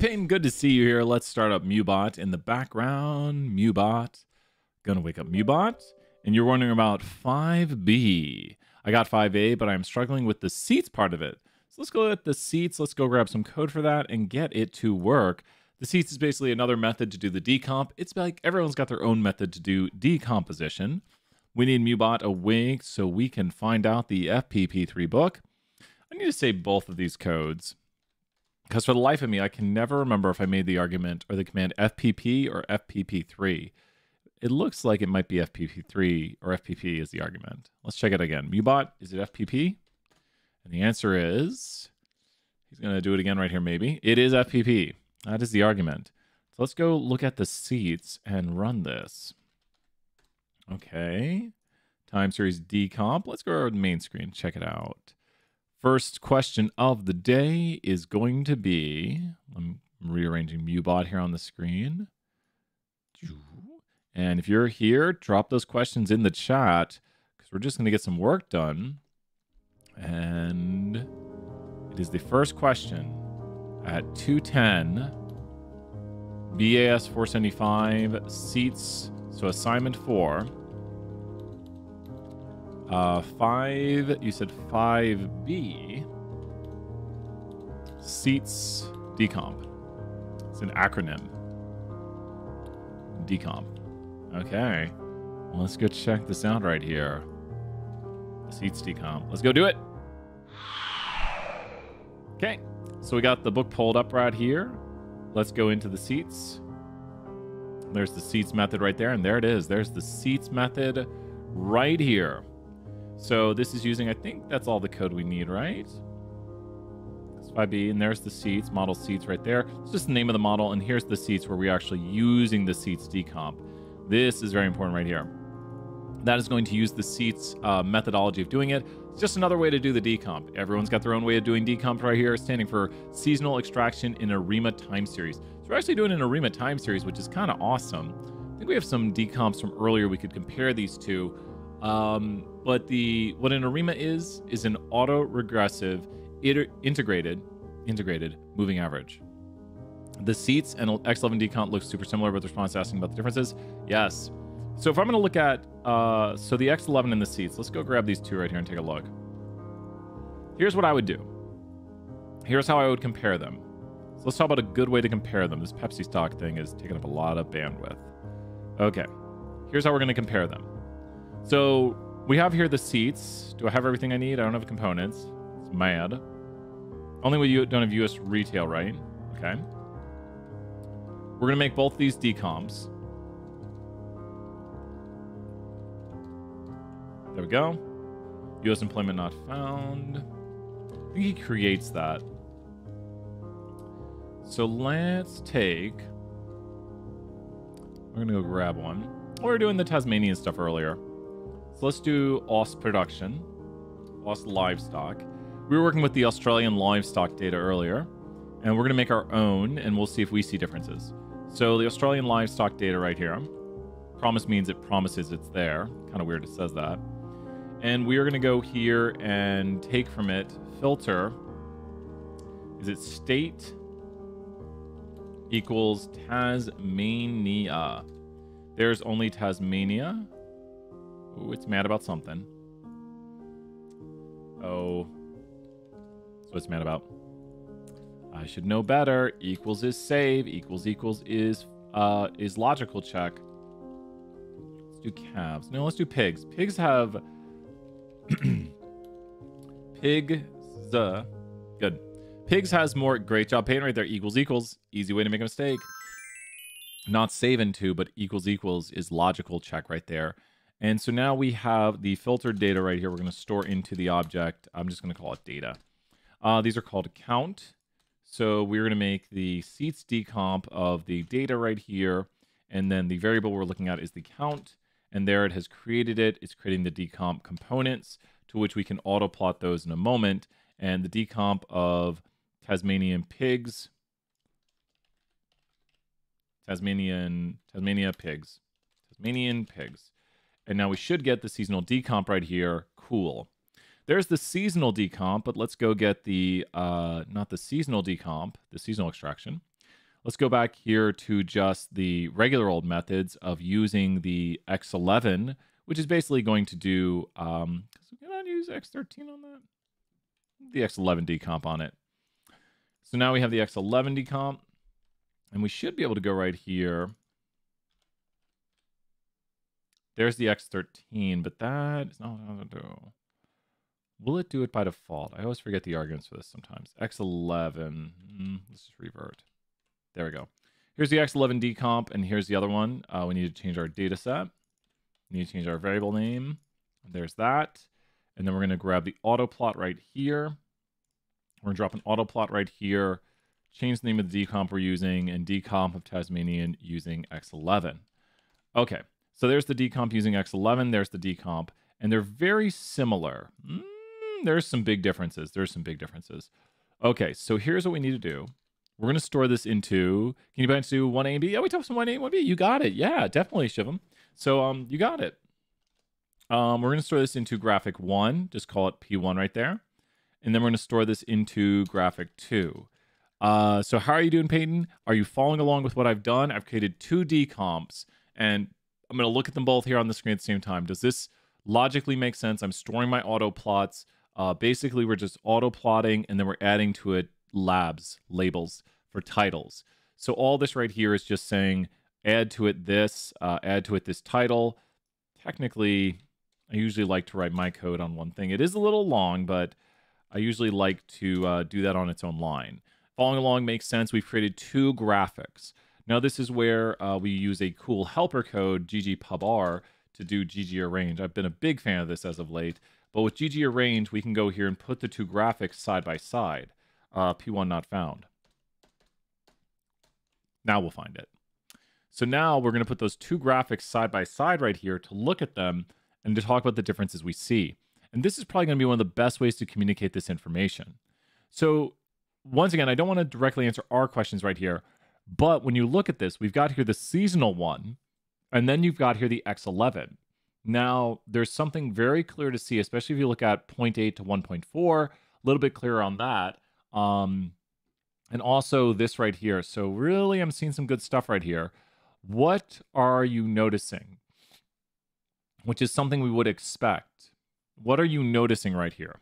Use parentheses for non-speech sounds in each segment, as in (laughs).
Payne, good to see you here. Let's start up Mewbot in the background. Mewbot. Gonna wake up Mewbot. And you're wondering about 5B. I got 5A, but I'm struggling with the seats part of it. So let's go at the seats. Let's go grab some code for that and get it to work. The seats is basically another method to do the decomp. It's like everyone's got their own method to do decomposition. We need Mewbot awake so we can find out the FPP3 book. I need to say both of these codes because for the life of me, I can never remember if I made the argument or the command FPP or FPP3. It looks like it might be FPP3 or FPP is the argument. Let's check it again. Mubot, is it FPP? And the answer is, he's going to do it again right here maybe. It is FPP. That is the argument. So let's go look at the seats and run this. Okay. Time series decomp. Let's go to the main screen. Check it out. First question of the day is going to be I'm rearranging Mewbot here on the screen. And if you're here, drop those questions in the chat because we're just going to get some work done. And it is the first question at 210 BAS 475 seats. So assignment four. Uh, five, you said 5B. Seats decomp. It's an acronym. Decomp. Okay. Well, let's go check this out right here. Seats decomp. Let's go do it. Okay. So we got the book pulled up right here. Let's go into the seats. There's the seats method right there. And there it is. There's the seats method right here. So this is using, I think that's all the code we need, right? It's 5B, and there's the seats, model seats right there. It's just the name of the model, and here's the seats where we're actually using the seats decomp. This is very important right here. That is going to use the seats uh, methodology of doing it. It's just another way to do the decomp. Everyone's got their own way of doing decomp right here, standing for seasonal extraction in ARIMA time series. So we're actually doing an ARIMA time series, which is kind of awesome. I think we have some decomps from earlier we could compare these two. Um, but the what an ARIMA is is an auto-regressive integrated integrated moving average. The seats and X11 decomp look super similar, but the response asking about the differences. Yes. So if I'm going to look at uh, so the X11 and the seats, let's go grab these two right here and take a look. Here's what I would do. Here's how I would compare them. So let's talk about a good way to compare them. This Pepsi stock thing is taking up a lot of bandwidth. Okay. Here's how we're going to compare them. So we have here the seats. Do I have everything I need? I don't have components. It's mad. Only we don't have US retail, right? Okay. We're going to make both these decomps. There we go. US employment not found. I think he creates that. So let's take... We're going to go grab one. We were doing the Tasmanian stuff earlier. So let's do aus production, aus livestock. We were working with the Australian livestock data earlier, and we're going to make our own, and we'll see if we see differences. So the Australian livestock data right here. Promise means it promises it's there. Kind of weird it says that. And we are going to go here and take from it filter. Is it state equals Tasmania? There's only Tasmania. It's mad about something. Oh. So it's mad about. I should know better. Equals is save. Equals equals is uh is logical check. Let's do calves. No, let's do pigs. Pigs have (clears throat) pig the good. Pigs has more great job paying right there. Equals equals. Easy way to make a mistake. Not saving to, but equals equals is logical check right there. And so now we have the filtered data right here. We're going to store into the object. I'm just going to call it data. Uh, these are called count. So we're going to make the seats decomp of the data right here. And then the variable we're looking at is the count. And there it has created it. It's creating the decomp components to which we can auto plot those in a moment. And the decomp of Tasmanian pigs, Tasmanian, Tasmania pigs, Tasmanian pigs. And now we should get the seasonal decomp right here. Cool. There's the seasonal decomp, but let's go get the, uh, not the seasonal decomp, the seasonal extraction. Let's go back here to just the regular old methods of using the X11, which is basically going to do, um, can I use X13 on that? The X11 decomp on it. So now we have the X11 decomp, and we should be able to go right here. There's the X13, but that is not how to do. Will it do it by default? I always forget the arguments for this sometimes. X11. Mm, let's just revert. There we go. Here's the X11 decomp, and here's the other one. Uh, we need to change our data set. We need to change our variable name. There's that. And then we're going to grab the auto plot right here. We're going to drop an auto plot right here, change the name of the decomp we're using, and decomp of Tasmanian using X11. Okay, so there's the decomp using X11. There's the decomp, and they're very similar. Mm, there's some big differences. There's some big differences. Okay, so here's what we need to do. We're going to store this into, can you guys do 1A and B? Yeah, we talked some 1A and 1B. You got it. Yeah, definitely, Shivam. So um, you got it. Um, we're going to store this into graphic 1. Just call it P1 right there. And then we're going to store this into graphic 2. Uh, so how are you doing, Peyton? Are you following along with what I've done? I've created two decomps, and I'm going to look at them both here on the screen at the same time. Does this logically make sense? I'm storing my auto plots. Uh, basically, we're just auto plotting, and then we're adding to it labs, labels for titles. So all this right here is just saying add to it this, uh, add to it this title. Technically, I usually like to write my code on one thing. It is a little long, but I usually like to uh, do that on its own line. Following along makes sense. We've created two graphics. Now this is where uh, we use a cool helper code, ggpubr, to do ggArrange. I've been a big fan of this as of late. But with ggArrange, we can go here and put the two graphics side by side. Uh, P1 not found. Now we'll find it. So now we're going to put those two graphics side by side right here to look at them and to talk about the differences we see. And this is probably going to be one of the best ways to communicate this information. So once again, I don't want to directly answer our questions right here, but when you look at this, we've got here the seasonal one, and then you've got here the X11. Now, there's something very clear to see, especially if you look at 0.8 to 1.4, a little bit clearer on that. Um, and also this right here. So really, I'm seeing some good stuff right here. What are you noticing? Which is something we would expect. What are you noticing right here?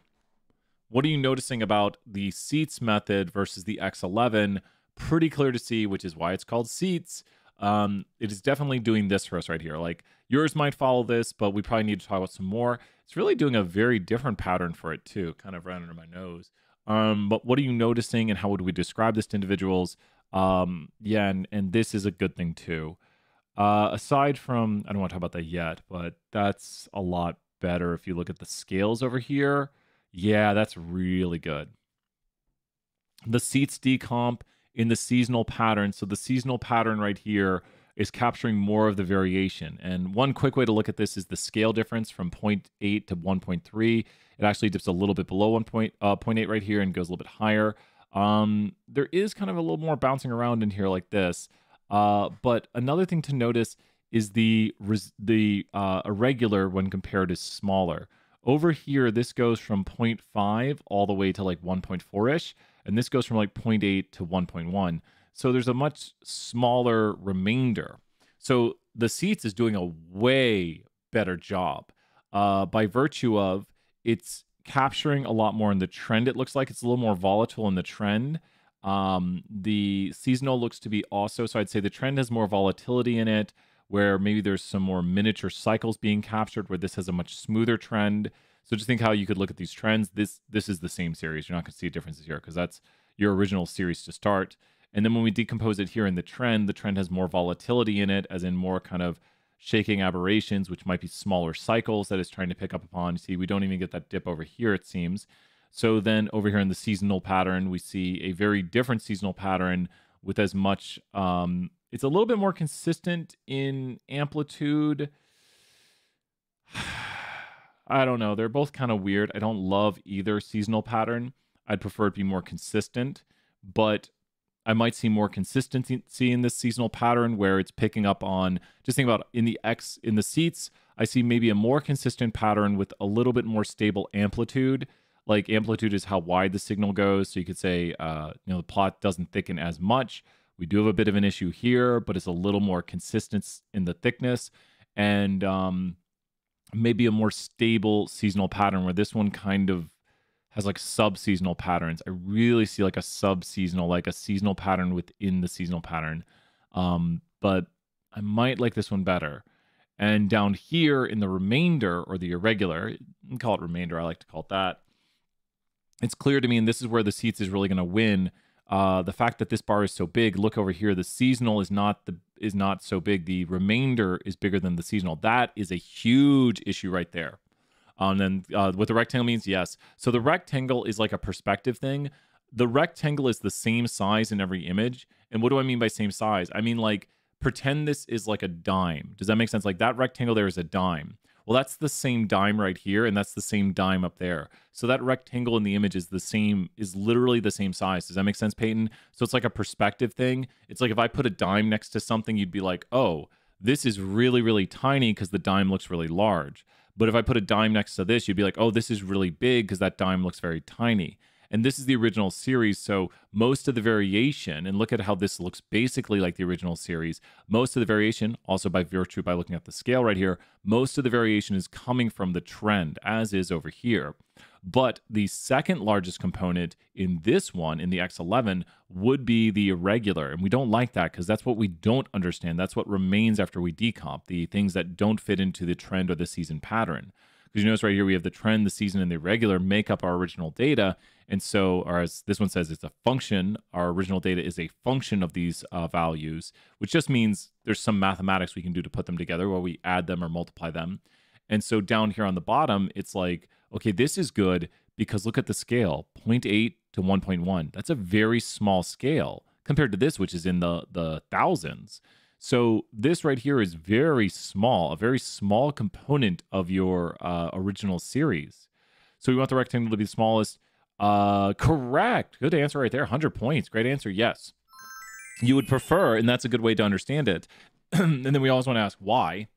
What are you noticing about the seats method versus the X11? Pretty clear to see, which is why it's called seats. Um, it is definitely doing this for us right here. Like yours might follow this, but we probably need to talk about some more. It's really doing a very different pattern for it too, kind of right under my nose. Um, but what are you noticing and how would we describe this to individuals? Um, yeah, and, and this is a good thing too. Uh, aside from, I don't want to talk about that yet, but that's a lot better if you look at the scales over here. Yeah, that's really good. The seats decomp in the seasonal pattern. So the seasonal pattern right here is capturing more of the variation. And one quick way to look at this is the scale difference from 0.8 to 1.3. It actually dips a little bit below 1.8 uh, right here and goes a little bit higher. Um, there is kind of a little more bouncing around in here like this. Uh, but another thing to notice is the the uh, irregular when compared is smaller. Over here, this goes from 0.5 all the way to like 1.4-ish, and this goes from like 0.8 to 1.1. So there's a much smaller remainder. So the seats is doing a way better job uh, by virtue of it's capturing a lot more in the trend. It looks like it's a little more volatile in the trend. Um, the seasonal looks to be also, so I'd say the trend has more volatility in it, where maybe there's some more miniature cycles being captured, where this has a much smoother trend. So just think how you could look at these trends. This this is the same series. You're not going to see differences here because that's your original series to start. And then when we decompose it here in the trend, the trend has more volatility in it, as in more kind of shaking aberrations, which might be smaller cycles that it's trying to pick up upon. You see, we don't even get that dip over here, it seems. So then over here in the seasonal pattern, we see a very different seasonal pattern with as much, um, it's a little bit more consistent in amplitude. (sighs) I don't know. They're both kind of weird. I don't love either seasonal pattern. I'd prefer it be more consistent, but I might see more consistency in this seasonal pattern where it's picking up on just think about in the X in the seats, I see maybe a more consistent pattern with a little bit more stable amplitude. Like amplitude is how wide the signal goes. So you could say, uh, you know, the plot doesn't thicken as much, We do have a bit of an issue here, but it's a little more consistent in the thickness and um, maybe a more stable seasonal pattern where this one kind of has like sub seasonal patterns. I really see like a sub seasonal, like a seasonal pattern within the seasonal pattern. Um, but I might like this one better. And down here in the remainder or the irregular, call it remainder, I like to call it that. It's clear to me, and this is where the seats is really going to win. Uh, the fact that this bar is so big, look over here. The seasonal is not the is not so big. The remainder is bigger than the seasonal. That is a huge issue right there. Um, and then uh, what the rectangle means, yes. So the rectangle is like a perspective thing. The rectangle is the same size in every image. And what do I mean by same size? I mean like pretend this is like a dime. Does that make sense? Like that rectangle there is a dime. Well, that's the same dime right here, and that's the same dime up there. So that rectangle in the image is the same, is literally the same size. Does that make sense, Peyton? So it's like a perspective thing. It's like if I put a dime next to something, you'd be like, oh, this is really, really tiny because the dime looks really large. But if I put a dime next to this, you'd be like, oh, this is really big because that dime looks very tiny. And this is the original series. So most of the variation, and look at how this looks basically like the original series. Most of the variation, also by virtue by looking at the scale right here, most of the variation is coming from the trend, as is over here. But the second largest component in this one, in the X11, would be the irregular. And we don't like that because that's what we don't understand. That's what remains after we decomp, the things that don't fit into the trend or the season pattern. Because you notice right here, we have the trend, the season, and the irregular make up our original data. And so, or as this one says, it's a function. Our original data is a function of these uh, values, which just means there's some mathematics we can do to put them together where we add them or multiply them. And so down here on the bottom, it's like, okay, this is good because look at the scale 0.8 to 1.1. That's a very small scale compared to this, which is in the, the thousands. So this right here is very small, a very small component of your uh, original series. So we want the rectangle to be the smallest. Uh, correct. Good answer right there. 100 points. Great answer. Yes. You would prefer, and that's a good way to understand it. (clears throat) and then we always want to ask why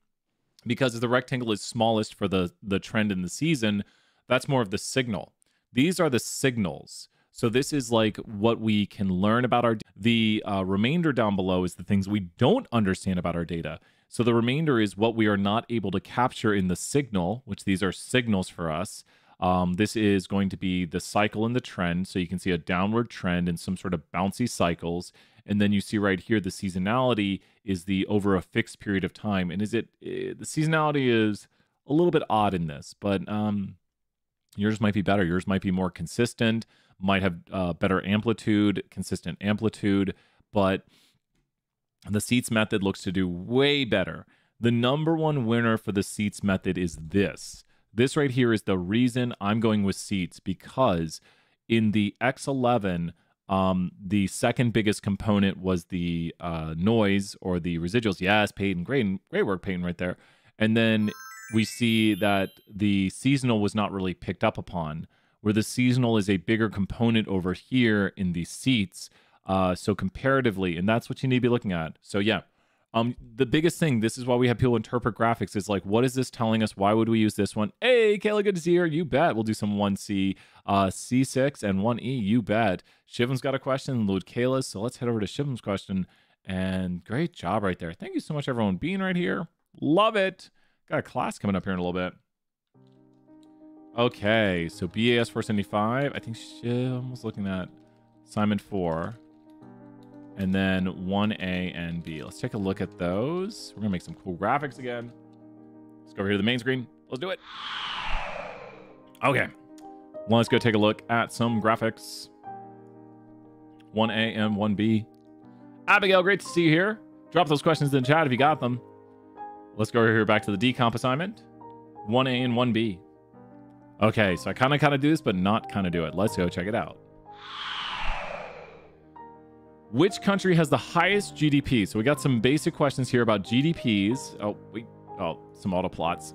because if the rectangle is smallest for the the trend in the season that's more of the signal these are the signals so this is like what we can learn about our the uh, remainder down below is the things we don't understand about our data. So the remainder is what we are not able to capture in the signal which these are signals for us. Um, this is going to be the cycle and the trend. So you can see a downward trend and some sort of bouncy cycles. And then you see right here the seasonality is the over a fixed period of time. And is it, eh, the seasonality is a little bit odd in this but um yours might be better yours might be more consistent might have uh, better amplitude consistent amplitude but the seats method looks to do way better the number one winner for the seats method is this this right here is the reason i'm going with seats because in the x11 um, the second biggest component was the uh, noise or the residuals. Yes, Peyton, great, great work, Peyton, right there. And then we see that the seasonal was not really picked up upon, where the seasonal is a bigger component over here in the seats. Uh, so comparatively, and that's what you need to be looking at. So yeah, um, the biggest thing, this is why we have people interpret graphics, is like, what is this telling us? Why would we use this one? Hey, Kayla, good to see you. You bet. We'll do some 1C, uh, C6, and 1E. You bet. Shivam's got a question, Lord Kayla. So let's head over to Shivam's question. And great job right there. Thank you so much, everyone, being right here. Love it. Got a class coming up here in a little bit. Okay, so BAS 475. I think Shivam was looking at Simon 4 and then 1A and B. Let's take a look at those. We're going to make some cool graphics again. Let's go over here to the main screen. Let's do it. Okay. Let's go take a look at some graphics. 1A and 1B. Abigail, great to see you here. Drop those questions in the chat if you got them. Let's go here back to the decomp assignment. 1A and 1B. Okay, so I kind of kind of do this, but not kind of do it. Let's go check it out. Which country has the highest GDP? So we got some basic questions here about GDPs. Oh, we oh, some auto plots.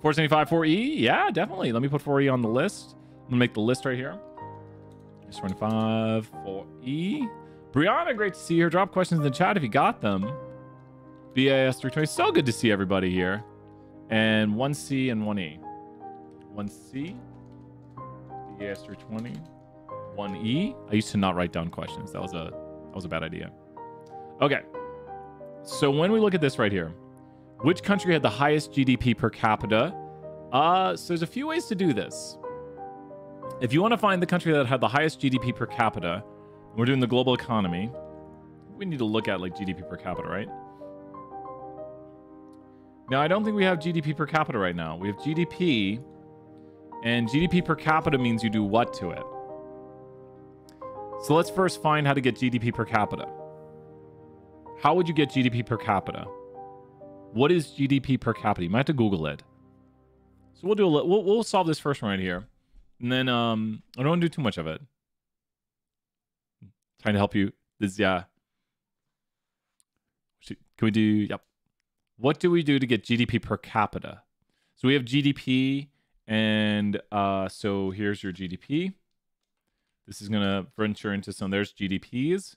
475 4E? Yeah, definitely. Let me put 4E on the list. I'm gonna make the list right here. 25 4E. Brianna, great to see you Drop questions in the chat if you got them. BAS 320. So good to see everybody here. And 1C and 1E. 1C. BAS 320. 1E. I used to not write down questions. That was a that was a bad idea. Okay. So when we look at this right here, which country had the highest GDP per capita? Uh, so there's a few ways to do this. If you want to find the country that had the highest GDP per capita, we're doing the global economy. We need to look at like GDP per capita, right? Now, I don't think we have GDP per capita right now. We have GDP, and GDP per capita means you do what to it? So let's first find how to get GDP per capita. How would you get GDP per capita? What is GDP per capita? You might have to Google it. So we'll do a we'll, we'll solve this first one right here, and then um I don't want to do too much of it. trying to help you. This yeah. Can we do? Yep. What do we do to get GDP per capita? So we have GDP, and uh, so here's your GDP. This is gonna venture into some. There's GDPs,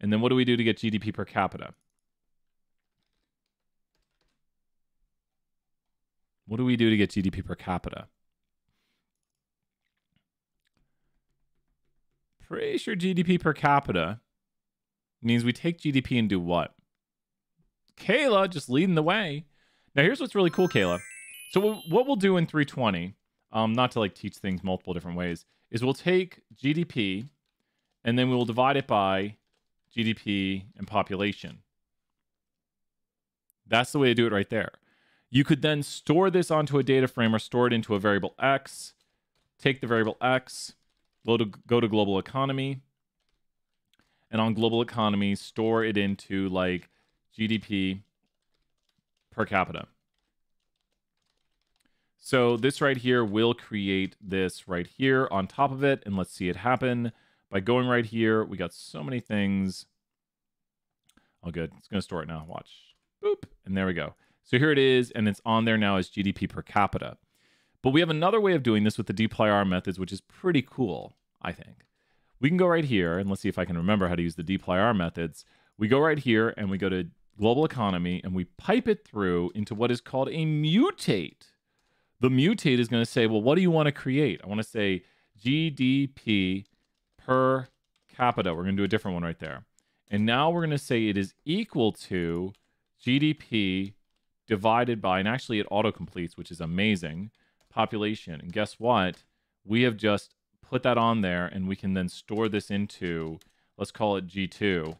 and then what do we do to get GDP per capita? What do we do to get GDP per capita? Pretty sure GDP per capita means we take GDP and do what? Kayla just leading the way. Now, here's what's really cool, Kayla. So, what we'll do in 320, um, not to like teach things multiple different ways, is we'll take GDP and then we will divide it by GDP and population. That's the way to do it right there. You could then store this onto a data frame or store it into a variable X, take the variable X, go to, go to global economy, and on global economy, store it into like GDP per capita. So this right here will create this right here on top of it. And let's see it happen. By going right here, we got so many things. Oh, good. It's going to store it now. Watch. Boop. And there we go. So here it is, and it's on there now as GDP per capita. But we have another way of doing this with the dplyr methods, which is pretty cool, I think. We can go right here, and let's see if I can remember how to use the dplyr methods. We go right here, and we go to global economy, and we pipe it through into what is called a mutate. The mutate is going to say, well, what do you want to create? I want to say GDP per capita. We're going to do a different one right there. And now we're going to say it is equal to GDP divided by, and actually it auto completes, which is amazing, population. And guess what? We have just put that on there and we can then store this into, let's call it G2.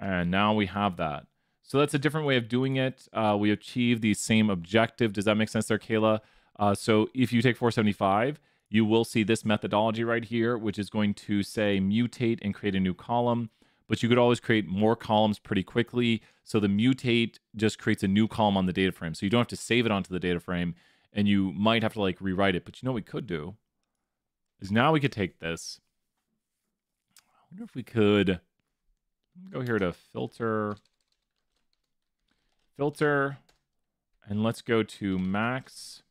And now we have that. So that's a different way of doing it. Uh, we achieve the same objective. Does that make sense there, Kayla? Uh, so if you take 475, you will see this methodology right here, which is going to say mutate and create a new column. But you could always create more columns pretty quickly. So the mutate just creates a new column on the data frame. So you don't have to save it onto the data frame and you might have to like rewrite it. But you know what we could do is now we could take this. I wonder if we could go here to filter filter, and let's go to max.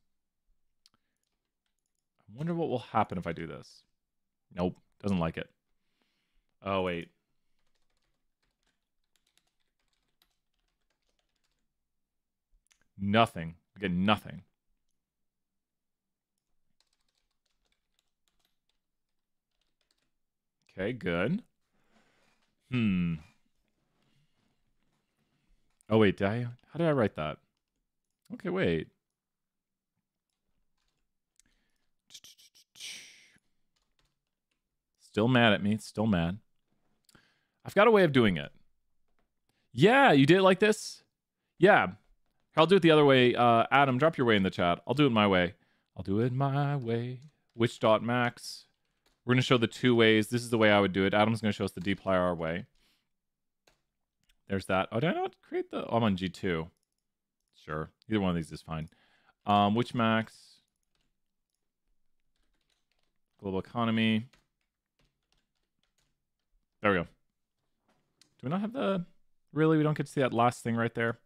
I wonder what will happen if I do this. Nope, doesn't like it. Oh, wait. Nothing. We get nothing. Okay, good. Hmm. Oh wait, did I? How did I write that? Okay, wait. Still mad at me. Still mad. I've got a way of doing it. Yeah, you did it like this? Yeah. I'll do it the other way. Uh, Adam, drop your way in the chat. I'll do it my way. I'll do it my way. Which dot max? We're going to show the two ways. This is the way I would do it. Adam's going to show us the dplyr way. There's that. Oh, did I not create the... Oh, I'm on G2. Sure. Either one of these is fine. Um, which max? Global economy. There we go. Do we not have the... Really? We don't get to see that last thing right there?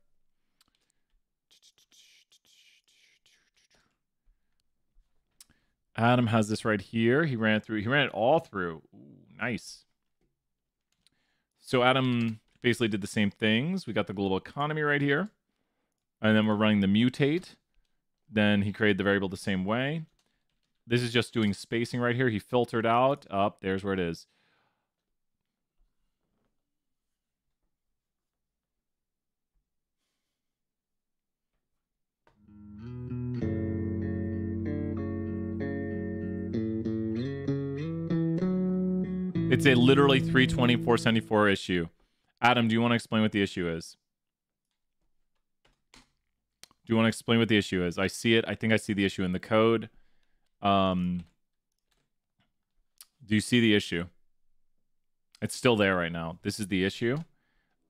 Adam has this right here. He ran through. He ran it all through. Ooh, nice. So Adam basically did the same things. We got the global economy right here. And then we're running the mutate. Then he created the variable the same way. This is just doing spacing right here. He filtered out. Up, oh, there's where it is. It's a literally three twenty four seventy four issue. Adam, do you want to explain what the issue is? Do you want to explain what the issue is? I see it. I think I see the issue in the code. Um, do you see the issue? It's still there right now. This is the issue.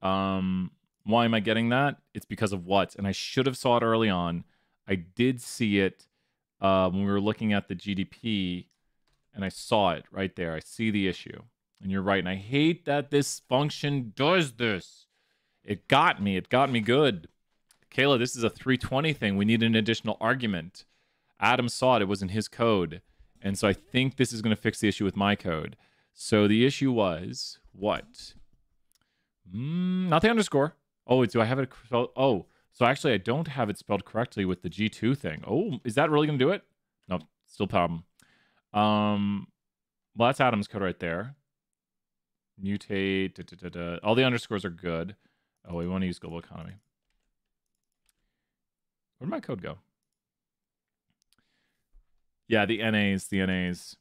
Um, why am I getting that? It's because of what? And I should have saw it early on. I did see it uh, when we were looking at the GDP, and I saw it right there. I see the issue. And you're right. And I hate that this function does this. It got me. It got me good. Kayla, this is a 320 thing. We need an additional argument. Adam saw it. It was in his code. And so I think this is going to fix the issue with my code. So the issue was what? Mm, not the underscore. Oh, do I have it? Oh, so actually I don't have it spelled correctly with the G2 thing. Oh, is that really going to do it? No, still problem. Um, well, that's Adam's code right there. Mutate. Da, da, da, All the underscores are good. Oh, we want to use global economy. Where'd my code go? Yeah, the NAs, the NAs.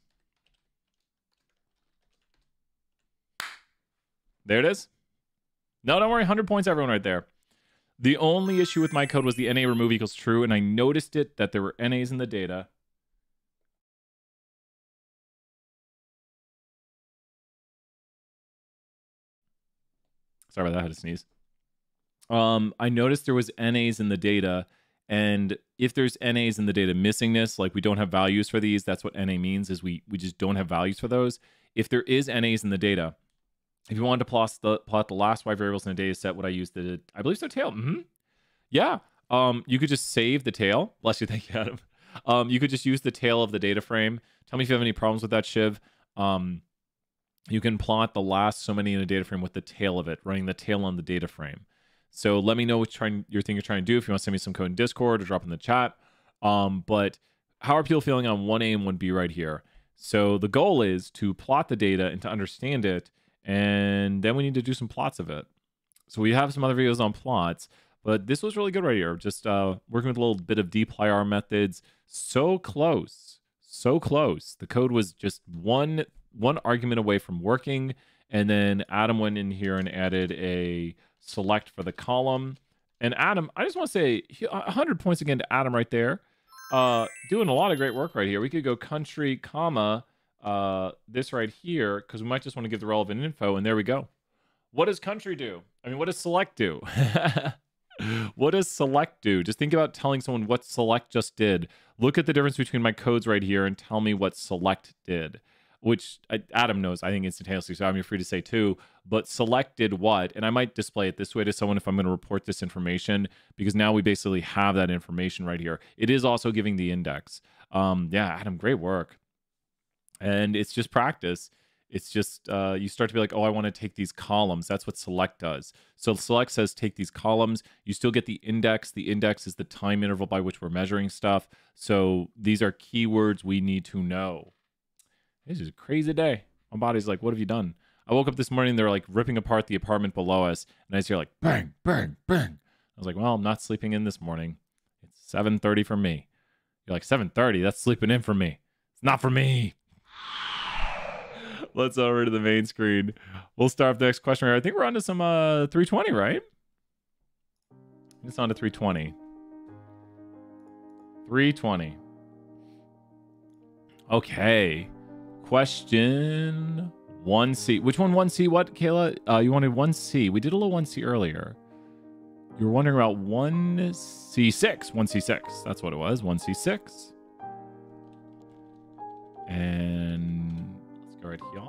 There it is. No, don't worry. 100 points, everyone, right there. The only issue with my code was the NA remove equals true, and I noticed it that there were NAs in the data. Sorry about that. I had to sneeze. Um, I noticed there was NAs in the data, and if there's NAs in the data missingness, like we don't have values for these, that's what NA means is we we just don't have values for those. If there is NAs in the data, if you wanted to plot the plot the last y variables in a data set, would I use the I believe so tail? Mm-hmm. Yeah. Um, you could just save the tail. Bless you, (laughs) thank you, Adam. Um, you could just use the tail of the data frame. Tell me if you have any problems with that, Shiv. Um, you can plot the last so many in a data frame with the tail of it, running the tail on the data frame. So let me know what trying, your thing you're trying to do. If you want to send me some code in Discord or drop in the chat. Um, but how are people feeling on 1A and 1B right here? So the goal is to plot the data and to understand it, and then we need to do some plots of it. So we have some other videos on plots, but this was really good right here. Just uh, working with a little bit of dplyr methods. So close, so close. The code was just one one argument away from working, and then Adam went in here and added a select for the column. And Adam, I just want to say 100 points again to Adam right there. Uh, doing a lot of great work right here. We could go country, comma, uh, this right here, because we might just want to give the relevant info, and there we go. What does country do? I mean, what does select do? (laughs) what does select do? Just think about telling someone what select just did. Look at the difference between my codes right here and tell me what select did which Adam knows, I think instantaneously. So I'm free to say too. But selected what? And I might display it this way to someone if I'm going to report this information because now we basically have that information right here. It is also giving the index. Um, yeah, Adam, great work. And it's just practice. It's just uh, you start to be like, oh, I want to take these columns. That's what select does. So select says take these columns. You still get the index. The index is the time interval by which we're measuring stuff. So these are keywords we need to know. This is a crazy day. My body's like, what have you done? I woke up this morning, they're like ripping apart the apartment below us, and I just hear like bang, bang, bang. I was like, well, I'm not sleeping in this morning. It's 7:30 for me. You're like 7:30. That's sleeping in for me. It's not for me. (laughs) Let's over to the main screen. We'll start with the next question. I think we're on to some uh 320, right? It's on to 320. 320. Okay. Question 1C. Which one 1C? What, Kayla? Uh, you wanted 1C. We did a little 1C earlier. You were wondering about 1C6. 1C6. That's what it was. 1C6. And let's go right here.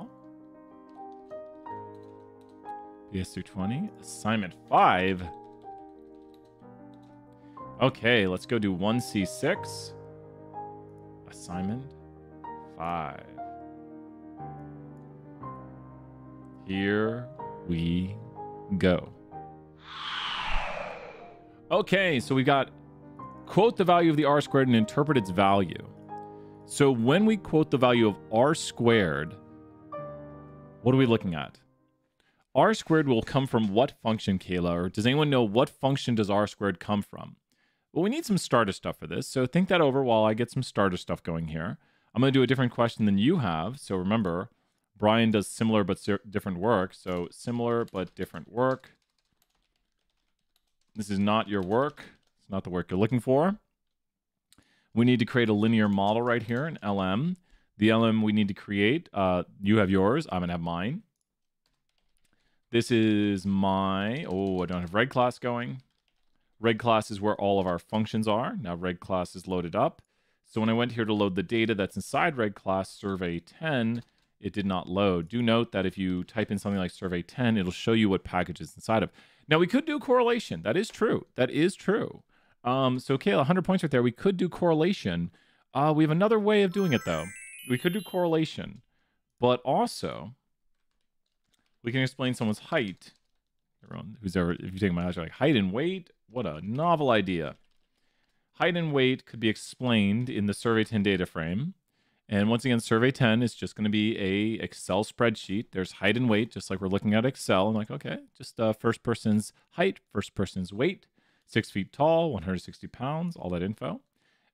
PS220. Assignment 5. Okay, let's go do 1C6. Assignment 5. Here we go. Okay, so we've got quote the value of the r squared and interpret its value. So when we quote the value of r squared, what are we looking at? r squared will come from what function, Kayla? Or does anyone know what function does r squared come from? Well, we need some starter stuff for this, so think that over while I get some starter stuff going here. I'm going to do a different question than you have. So remember, Brian does similar but different work. So similar but different work. This is not your work. It's not the work you're looking for. We need to create a linear model right here, in LM. The LM we need to create, uh, you have yours. I'm to have mine. This is my, oh, I don't have regclass going. Regclass is where all of our functions are. Now regclass is loaded up. So when I went here to load the data that's inside regclass survey 10, it did not load. Do note that if you type in something like survey 10, it'll show you what package is inside of. Now we could do correlation. That is true. That is true. Um, so Kayla, 100 points right there. We could do correlation. Uh, we have another way of doing it though. We could do correlation, but also we can explain someone's height. Everyone who's ever, if you take my eyes, like height and weight. What a novel idea. Height and weight could be explained in the Survey 10 data frame. And once again, Survey 10 is just going to be a Excel spreadsheet. There's height and weight, just like we're looking at Excel. I'm like, okay, just uh, first person's height, first person's weight, six feet tall, 160 pounds, all that info.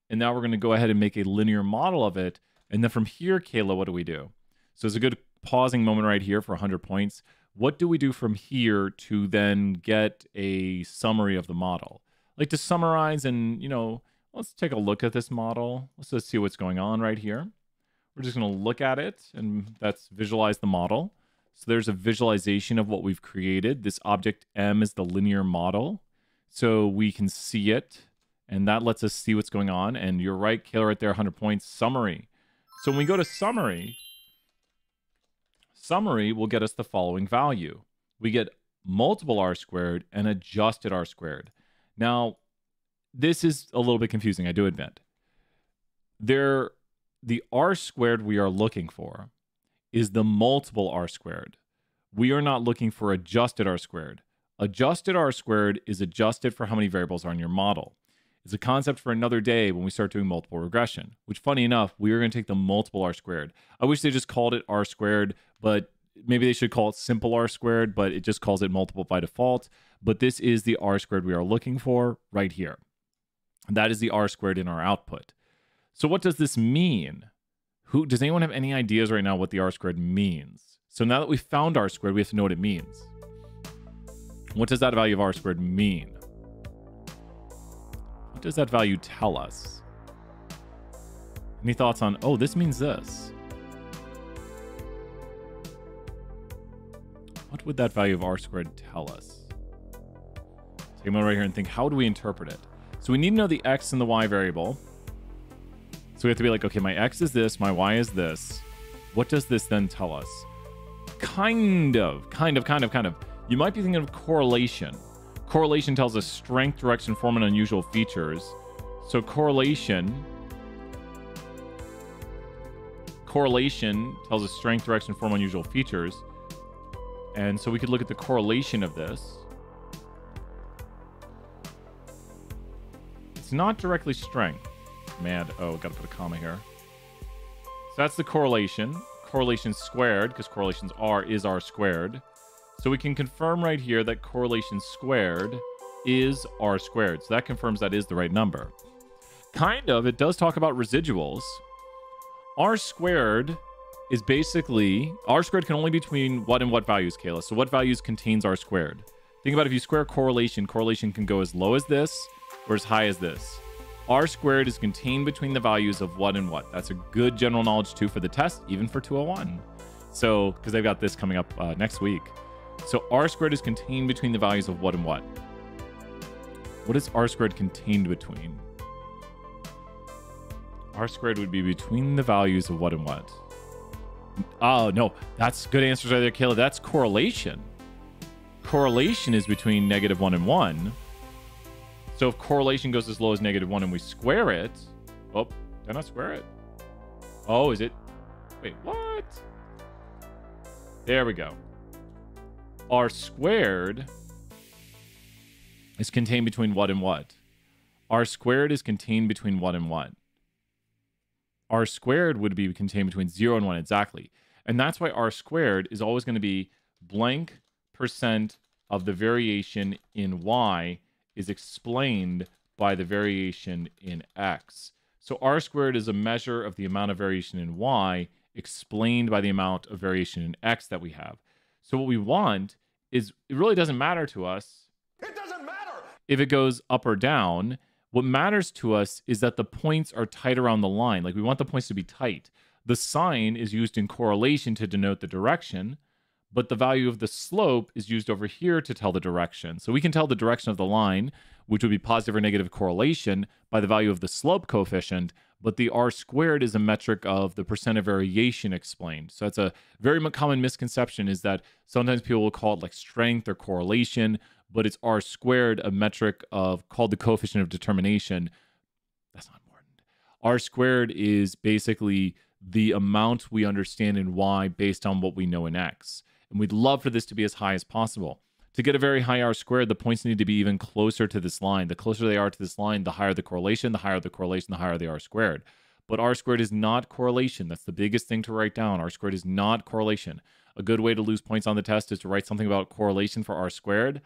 And now we're going to go ahead and make a linear model of it. And then from here, Kayla, what do we do? So it's a good pausing moment right here for 100 points. What do we do from here to then get a summary of the model? Like to summarize and, you know, let's take a look at this model. Let's just see what's going on right here. We're just going to look at it, and that's visualize the model. So there's a visualization of what we've created. This object M is the linear model. So we can see it, and that lets us see what's going on. And you're right, Kayla, right there, 100 points. Summary. So when we go to summary, summary will get us the following value. We get multiple r squared and adjusted r squared. Now, this is a little bit confusing, I do admit. There the r squared we are looking for is the multiple r squared. We are not looking for adjusted r squared. Adjusted r squared is adjusted for how many variables are in your model. It's a concept for another day when we start doing multiple regression, which funny enough, we are going to take the multiple r squared. I wish they just called it r squared, but maybe they should call it simple r squared, but it just calls it multiple by default. But this is the r squared we are looking for right here. That is the r squared in our output. So what does this mean? Who does anyone have any ideas right now what the r squared means? So now that we found r squared, we have to know what it means. What does that value of r squared mean? What does that value tell us? Any thoughts on, oh, this means this? What would that value of r squared tell us? Take a moment right here and think, how do we interpret it? So we need to know the x and the y variable. So we have to be like, okay, my x is this, my y is this. What does this then tell us? Kind of, kind of, kind of, kind of. You might be thinking of correlation. Correlation tells us strength, direction, form, and unusual features. So correlation correlation tells us strength, direction, form, unusual features. And so we could look at the correlation of this. It's not directly strength mad. Oh, gotta put a comma here. So that's the correlation. Correlation squared, because correlations r is r squared. So we can confirm right here that correlation squared is r squared. So that confirms that is the right number. Kind of, it does talk about residuals. r squared is basically, r squared can only be between what and what values, Kayla? So what values contains r squared? Think about if you square correlation, correlation can go as low as this or as high as this r squared is contained between the values of what and what. That's a good general knowledge too for the test, even for 201. So, because they've got this coming up uh, next week. So r squared is contained between the values of what and what. What is r squared contained between? r squared would be between the values of what and what. Oh, no. That's good answers right there, Kayla. That's correlation. Correlation is between negative 1 and 1 so if correlation goes as low as negative one and we square it, oh, did I square it? Oh, is it? Wait, what? There we go. R squared is contained between what and what? R squared is contained between what and what? R squared would be contained between 0 and 1, exactly. And that's why R squared is always going to be blank percent of the variation in Y is explained by the variation in x. So r squared is a measure of the amount of variation in y explained by the amount of variation in x that we have. So what we want is it really doesn't matter to us. It doesn't matter if it goes up or down. What matters to us is that the points are tight around the line. Like we want the points to be tight. The sign is used in correlation to denote the direction, but the value of the slope is used over here to tell the direction. So we can tell the direction of the line, which would be positive or negative correlation, by the value of the slope coefficient, but the r squared is a metric of the percent of variation explained. So that's a very common misconception is that sometimes people will call it like strength or correlation, but it's r squared, a metric of called the coefficient of determination. That's not important. R squared is basically the amount we understand in y based on what we know in x. And we'd love for this to be as high as possible. To get a very high r squared, the points need to be even closer to this line. The closer they are to this line, the higher the correlation, the higher the correlation, the higher the r squared. But r squared is not correlation. That's the biggest thing to write down. R squared is not correlation. A good way to lose points on the test is to write something about correlation for r squared.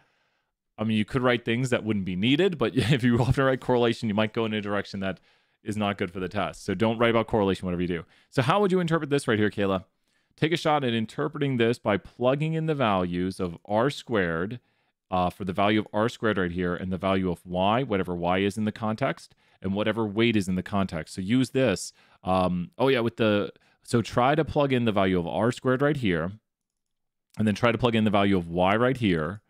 I mean, you could write things that wouldn't be needed, but (laughs) if you often write correlation, you might go in a direction that is not good for the test. So don't write about correlation, whatever you do. So how would you interpret this right here, Kayla? Take a shot at interpreting this by plugging in the values of r squared uh, for the value of r squared right here and the value of y, whatever y is in the context, and whatever weight is in the context. So use this. Um, oh, yeah, with the. So try to plug in the value of r squared right here, and then try to plug in the value of y right here,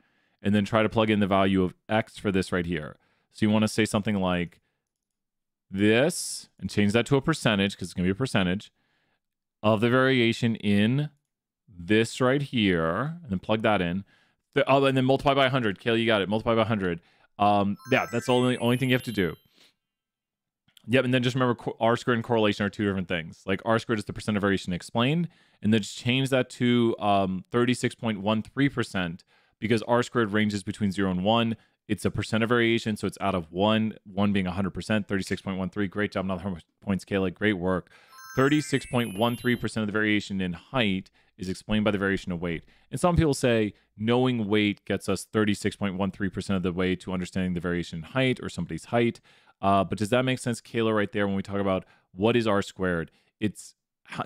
and then try to plug in the value of x for this right here. So you want to say something like this and change that to a percentage because it's going to be a percentage of the variation in this right here, and then plug that in. The, oh, and then multiply by 100. Kale, you got it. Multiply by 100. Um, yeah, that's the only, only thing you have to do. Yep, and then just remember R squared and correlation are two different things. Like R squared is the percent of variation explained, and then just change that to um, 36.13% because R squared ranges between 0 and 1. It's a percent of variation, so it's out of 1, 1 being 100%, 36.13. Great job, another points, Kayla. Great work. 36.13% of the variation in height is explained by the variation of weight. And some people say knowing weight gets us 36.13% of the way to understanding the variation in height or somebody's height. Uh, but does that make sense, Kayla, right there when we talk about what is r squared? It's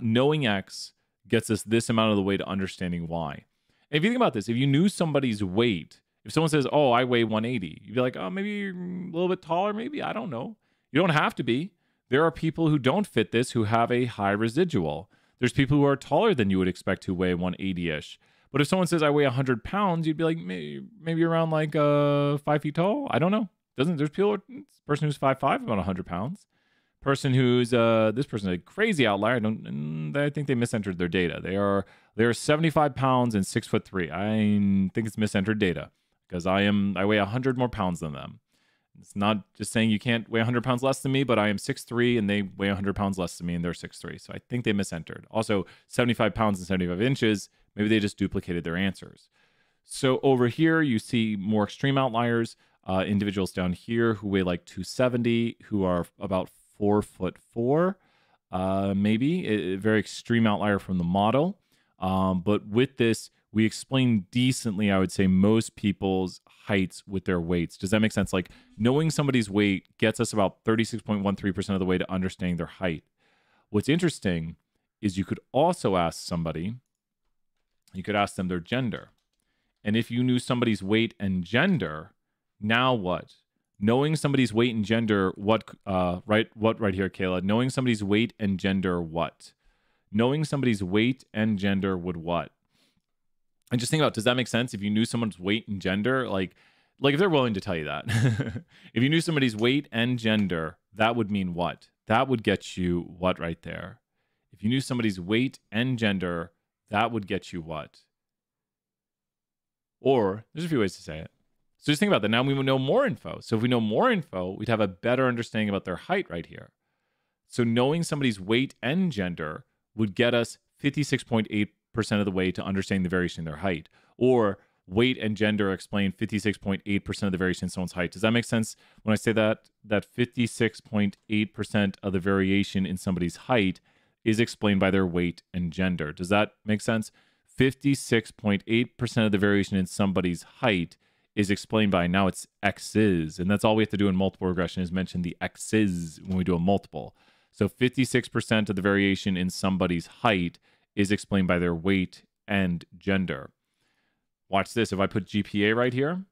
knowing x gets us this amount of the way to understanding y. And if you think about this, if you knew somebody's weight, if someone says, "Oh, I weigh 180," you'd be like, "Oh, maybe you're a little bit taller, maybe I don't know." You don't have to be. There are people who don't fit this who have a high residual. There's people who are taller than you would expect to weigh 180 ish. But if someone says I weigh 100 pounds, you'd be like maybe, maybe around like uh five feet tall. I don't know. Doesn't there's people person who's five five about 100 pounds. Person who's uh this person a crazy outlier. I don't. I think they misentered their data. They are they are 75 pounds and six foot three. I think it's misentered data because I am I weigh 100 more pounds than them. It's not just saying you can't weigh 100 pounds less than me, but I am 6'3 and they weigh 100 pounds less than me and they're 6'3. So I think they misentered. Also, 75 pounds and 75 inches, maybe they just duplicated their answers. So over here, you see more extreme outliers, uh, individuals down here who weigh like 270, who are about four foot four, uh, maybe a very extreme outlier from the model. Um, but with this, we explain decently, I would say, most people's heights with their weights. Does that make sense? Like knowing somebody's weight gets us about 36.13% of the way to understanding their height. What's interesting is you could also ask somebody, you could ask them their gender. And if you knew somebody's weight and gender, now what? Knowing somebody's weight and gender, what uh right what right here, Kayla? Knowing somebody's weight and gender what? Knowing somebody's weight and gender would what? And just think about does that make sense? If you knew someone's weight and gender like like if they're willing to tell you that (laughs) if you knew somebody's weight and gender that would mean what? That would get you what right there? If you knew somebody's weight and gender that would get you what? Or there's a few ways to say it. So just think about that. Now we would know more info. So if we know more info we'd have a better understanding about their height right here. So knowing somebody's weight and gender would get us 56.8 percent of the way to understanding the variation in their height, or weight and gender explain 56.8% of the variation in someone's height. Does that make sense when I say that that 56.8% of the variation in somebody's height is explained by their weight and gender? Does that make sense? 56.8% of the variation in somebody's height is explained by now it's x's and that's all we have to do in multiple regression is mention the x's when we do a multiple. So 56% of the variation in somebody's height is explained by their weight and gender. Watch this. If I put GPA right here,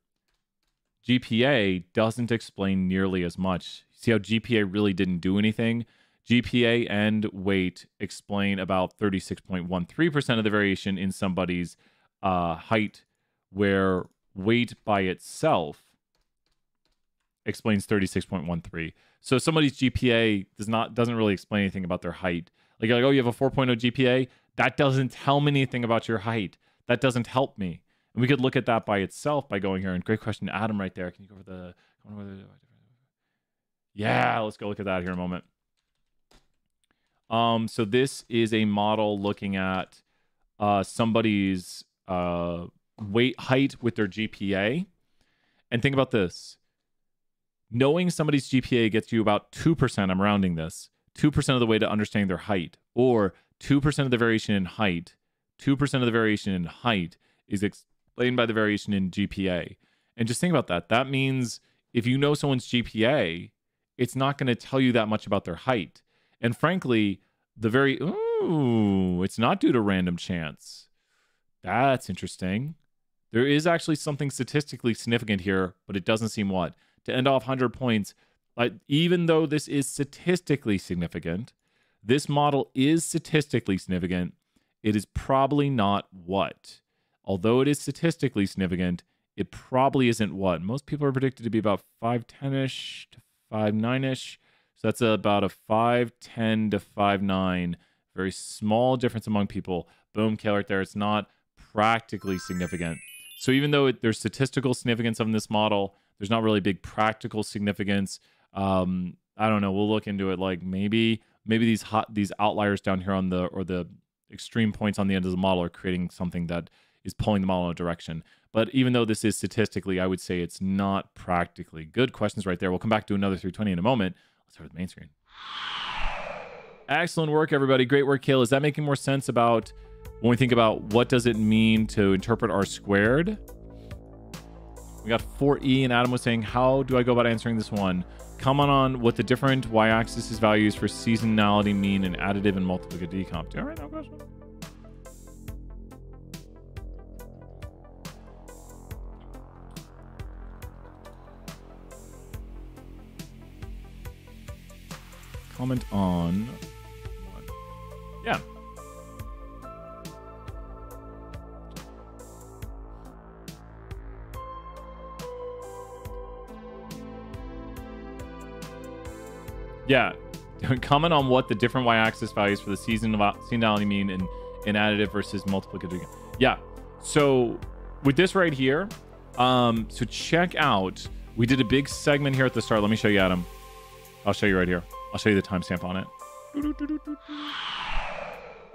GPA doesn't explain nearly as much. See how GPA really didn't do anything? GPA and weight explain about 36.13% of the variation in somebody's uh, height, where weight by itself explains 36.13. So somebody's GPA does not doesn't really explain anything about their height. Like, like, oh, you have a 4.0 GPA. That doesn't tell me anything about your height. That doesn't help me. And we could look at that by itself by going here. And great question, Adam, right there. Can you go over the? Yeah, let's go look at that here in a moment. Um, so this is a model looking at uh, somebody's uh, weight height with their GPA. And think about this. Knowing somebody's GPA gets you about 2%, I'm rounding this, 2% of the way to understanding their height, or 2% of the variation in height. 2% of the variation in height is explained by the variation in GPA. And just think about that. That means if you know someone's GPA, it's not going to tell you that much about their height. And frankly, the very, ooh, it's not due to random chance. That's interesting. There is actually something statistically significant here, but it doesn't seem what? To end off 100 points, like, even though this is statistically significant, this model is statistically significant. It is probably not what? Although it is statistically significant, it probably isn't what? Most people are predicted to be about 5'10 ish to 5'9 ish. So that's about a 5'10 to 5'9. Very small difference among people. Boom, kill right there. It's not practically significant. So even though it, there's statistical significance on this model, there's not really big practical significance. Um, I don't know. We'll look into it. Like maybe maybe these hot these outliers down here on the or the extreme points on the end of the model are creating something that is pulling the model in a direction. But even though this is statistically, I would say it's not practically. Good questions right there. We'll come back to another 320 in a moment. Let's start with the main screen. Excellent work, everybody. Great work, Kale. Is that making more sense about when we think about what does it mean to interpret r squared? We got 4e, and Adam was saying, how do I go about answering this one? Comment on what the different y-axis values for seasonality mean in additive and multiplicative decomp. Do you that question? Comment on what? Yeah. Yeah. (laughs) Comment on what the different y-axis values for the season seasonality mean in, in additive versus multiplicative. Yeah. So with this right here, um, so check out, we did a big segment here at the start. Let me show you, Adam. I'll show you right here. I'll show you the timestamp on it.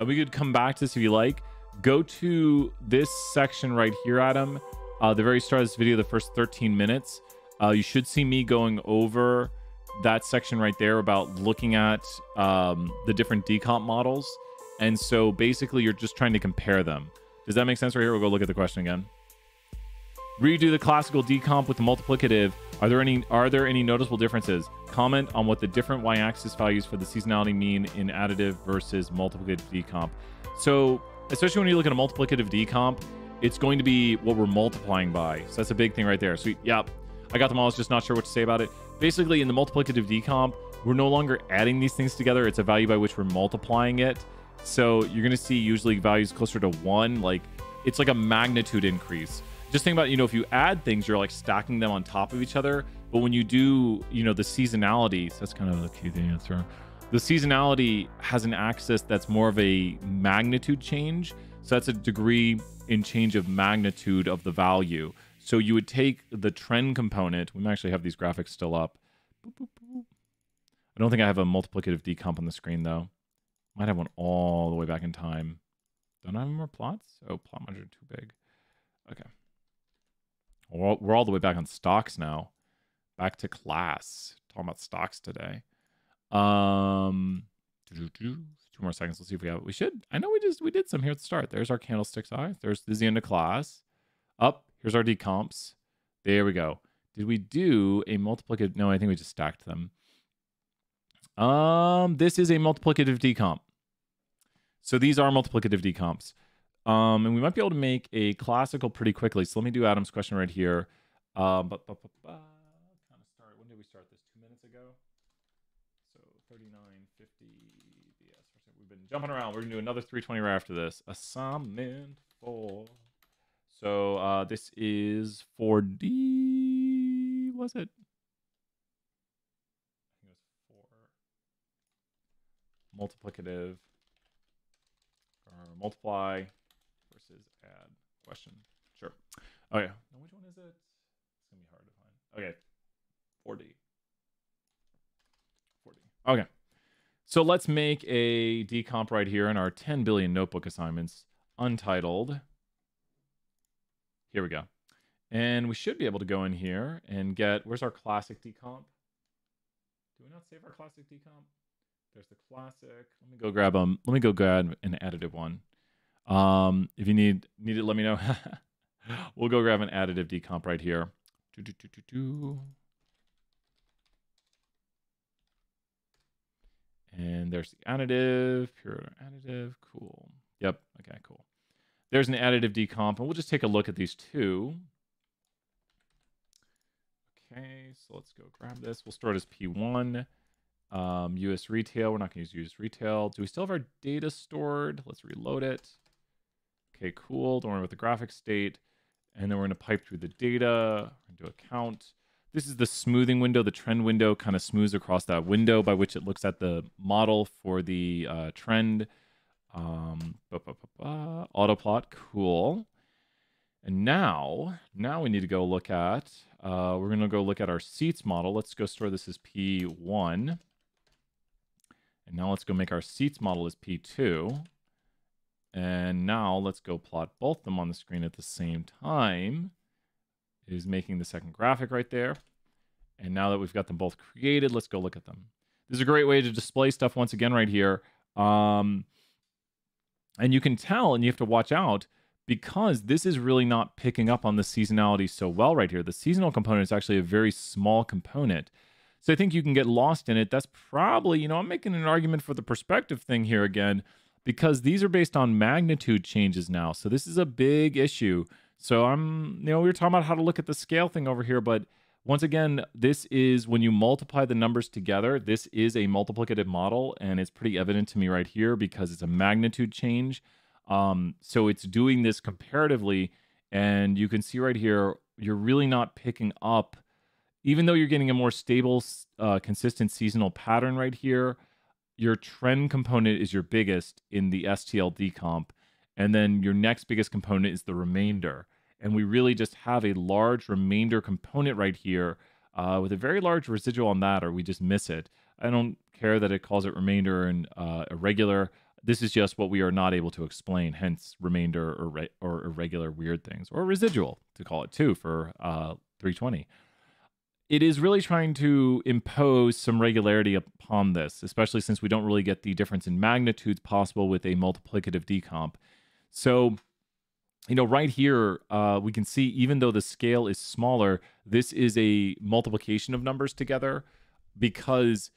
Uh, we could come back to this if you like. Go to this section right here, Adam. Uh, the very start of this video, the first 13 minutes. Uh, you should see me going over that section right there about looking at um, the different decomp models. And so basically, you're just trying to compare them. Does that make sense right here? We'll go look at the question again. Redo the classical decomp with the multiplicative. Are there any are there any noticeable differences? Comment on what the different y-axis values for the seasonality mean in additive versus multiplicative decomp. So, especially when you look at a multiplicative decomp, it's going to be what we're multiplying by. So that's a big thing right there. So, yeah, I got them all. I was just not sure what to say about it. Basically, in the multiplicative decomp, we're no longer adding these things together. It's a value by which we're multiplying it. So you're going to see usually values closer to one. Like it's like a magnitude increase just think about you know if you add things you're like stacking them on top of each other but when you do you know the seasonality that's kind of the key the answer the seasonality has an axis that's more of a magnitude change so that's a degree in change of magnitude of the value so you would take the trend component we actually have these graphics still up i don't think i have a multiplicative decomp on the screen though might have one all the way back in time don't I have more plots oh plot manager too big okay we're all, we're all the way back on stocks now. Back to class. Talking about stocks today. Um, two more seconds. Let's see if we have it. We should. I know we just we did some here at the start. There's our candlesticks eye. There's, there's the end of class. Up. Here's our decomps. There we go. Did we do a multiplicative? No, I think we just stacked them. Um, this is a multiplicative decomp. So these are multiplicative decomps. Um, and we might be able to make a classical pretty quickly. So let me do Adam's question right here. Um, but, but, but, but kind of start. When did we start this? Two minutes ago. So 39, 50 BS. We've been jumping around. We're gonna do another 320 right after this. Assignment four. So uh, this is 4D. Was it? I think it was four. Multiplicative or multiply versus add question. Sure. Okay. Now which one is it? It's gonna be hard to find. Okay. 4D. 4D. Okay. So let's make a decomp right here in our 10 billion notebook assignments, untitled. Here we go. And we should be able to go in here and get, where's our classic decomp? Do we not save our classic decomp? There's the classic. Let me go grab them. Let me go grab an additive one. Um, if you need need it, let me know. (laughs) we'll go grab an additive decomp right here. Do, do, do. And there's the additive, pure additive. Cool. Yep. Okay, cool. There's an additive decomp, and we'll just take a look at these two. Okay, so let's go grab this. We'll store it as P1. Um, US retail, we're not going to use US retail. Do we still have our data stored? Let's reload it. Okay, cool. Don't worry about the graphic state. And then we're going to pipe through the data, do a count. This is the smoothing window. The trend window kind of smooths across that window by which it looks at the model for the uh, trend. Um, ba, ba, ba, autoplot, cool. And now, now we need to go look at, uh, we're going to go look at our seats model. Let's go store this as P1. And now let's go make our seats model as P2. And now let's go plot both them on the screen at the same time. Is making the second graphic right there. And now that we've got them both created, let's go look at them. This is a great way to display stuff once again right here. Um, and you can tell, and you have to watch out because this is really not picking up on the seasonality so well right here. The seasonal component is actually a very small component. So I think you can get lost in it. That's probably, you know, I'm making an argument for the perspective thing here again because these are based on magnitude changes now. So this is a big issue. So I'm, you know, we were talking about how to look at the scale thing over here, but once again, this is when you multiply the numbers together, this is a multiplicative model, and it's pretty evident to me right here because it's a magnitude change. Um, so it's doing this comparatively, and you can see right here, you're really not picking up, even though you're getting a more stable, uh, consistent seasonal pattern right here, your trend component is your biggest in the STL decomp, and then your next biggest component is the remainder and we really just have a large remainder component right here uh, with a very large residual on that, or we just miss it. I don't care that it calls it remainder and uh, irregular. This is just what we are not able to explain, hence remainder or, or irregular weird things, or residual to call it too for uh, 320. It is really trying to impose some regularity upon this, especially since we don't really get the difference in magnitudes possible with a multiplicative decomp. So you know, right here, uh, we can see even though the scale is smaller, this is a multiplication of numbers together because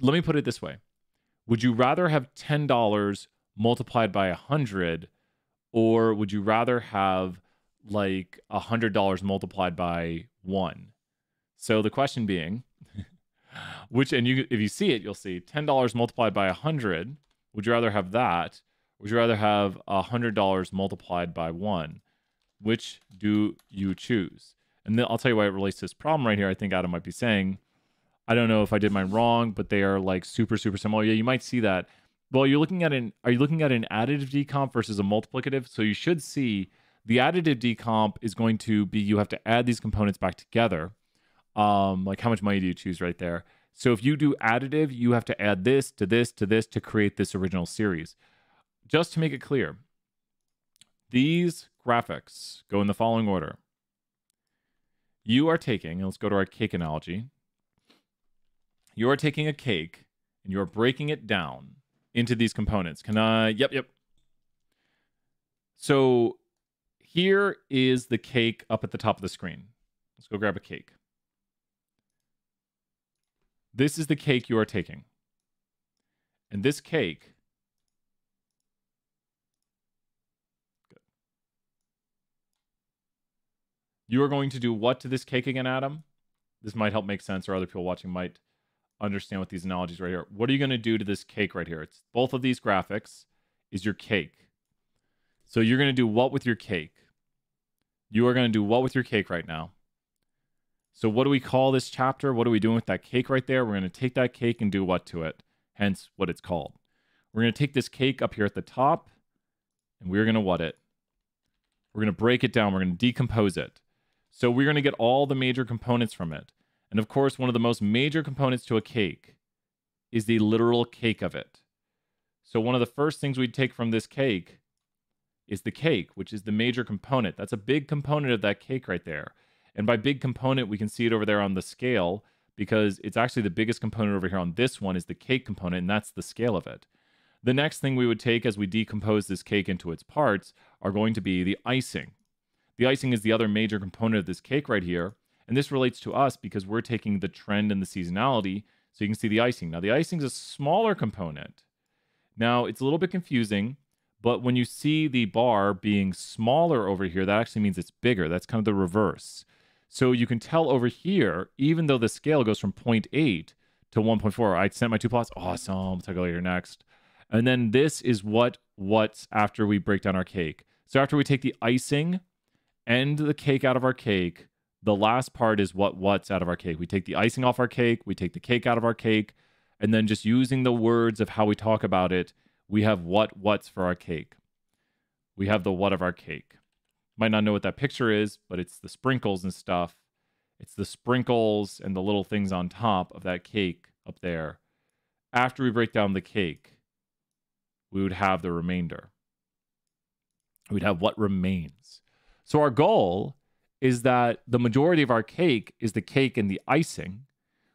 let me put it this way. Would you rather have $10 multiplied by 100 or would you rather have like $100 multiplied by 1? So the question being, (laughs) which and you if you see it, you'll see $10 multiplied by 100, would you rather have that would you rather have $100 multiplied by one? Which do you choose? And then I'll tell you why it relates to this problem right here. I think Adam might be saying, I don't know if I did mine wrong, but they are like super, super similar. Yeah, you might see that. Well, you're looking at an are you looking at an additive decomp versus a multiplicative? So you should see the additive decomp is going to be you have to add these components back together. Um, like how much money do you choose right there? So if you do additive, you have to add this to this to this to create this original series just to make it clear, these graphics go in the following order. You are taking, let's go to our cake analogy. You are taking a cake and you're breaking it down into these components. Can I? Yep, yep. So here is the cake up at the top of the screen. Let's go grab a cake. This is the cake you are taking. And this cake. You are going to do what to this cake again, Adam? This might help make sense, or other people watching might understand what these analogies right here. What are you going to do to this cake right here? It's both of these graphics is your cake. So you're going to do what with your cake? You are going to do what with your cake right now? So what do we call this chapter? What are we doing with that cake right there? We're going to take that cake and do what to it? Hence what it's called. We're going to take this cake up here at the top and we're going to what it? We're going to break it down. We're going to decompose it. So we're going to get all the major components from it. And of course, one of the most major components to a cake is the literal cake of it. So one of the first things we'd take from this cake is the cake, which is the major component. That's a big component of that cake right there. And by big component, we can see it over there on the scale because it's actually the biggest component over here on this one is the cake component, and that's the scale of it. The next thing we would take as we decompose this cake into its parts are going to be the icing. The icing is the other major component of this cake right here, and this relates to us because we're taking the trend and the seasonality, so you can see the icing. Now, the icing is a smaller component. Now, it's a little bit confusing, but when you see the bar being smaller over here, that actually means it's bigger. That's kind of the reverse. So you can tell over here, even though the scale goes from 0.8 to 1.4, I sent my two plots. Awesome. I'll talk later next. And then this is what what's after we break down our cake. So after we take the icing and the cake out of our cake, the last part is what what's out of our cake. We take the icing off our cake, we take the cake out of our cake, and then just using the words of how we talk about it, we have what what's for our cake. We have the what of our cake might not know what that picture is, but it's the sprinkles and stuff. It's the sprinkles and the little things on top of that cake up there. After we break down the cake, we would have the remainder. We'd have what remains. So our goal is that the majority of our cake is the cake and the icing.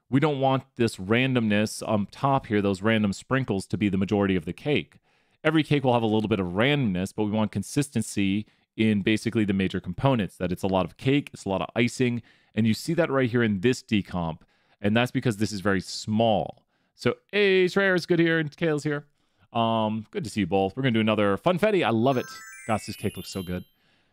We don't want this randomness on top here, those random sprinkles, to be the majority of the cake. Every cake will have a little bit of randomness, but we want consistency in basically the major components that it's a lot of cake, it's a lot of icing, and you see that right here in this decomp, and that's because this is very small. So, hey, Shreya is good here, and Kale's here. Um, good to see you both. We're gonna do another funfetti. I love it. Gosh, this cake looks so good.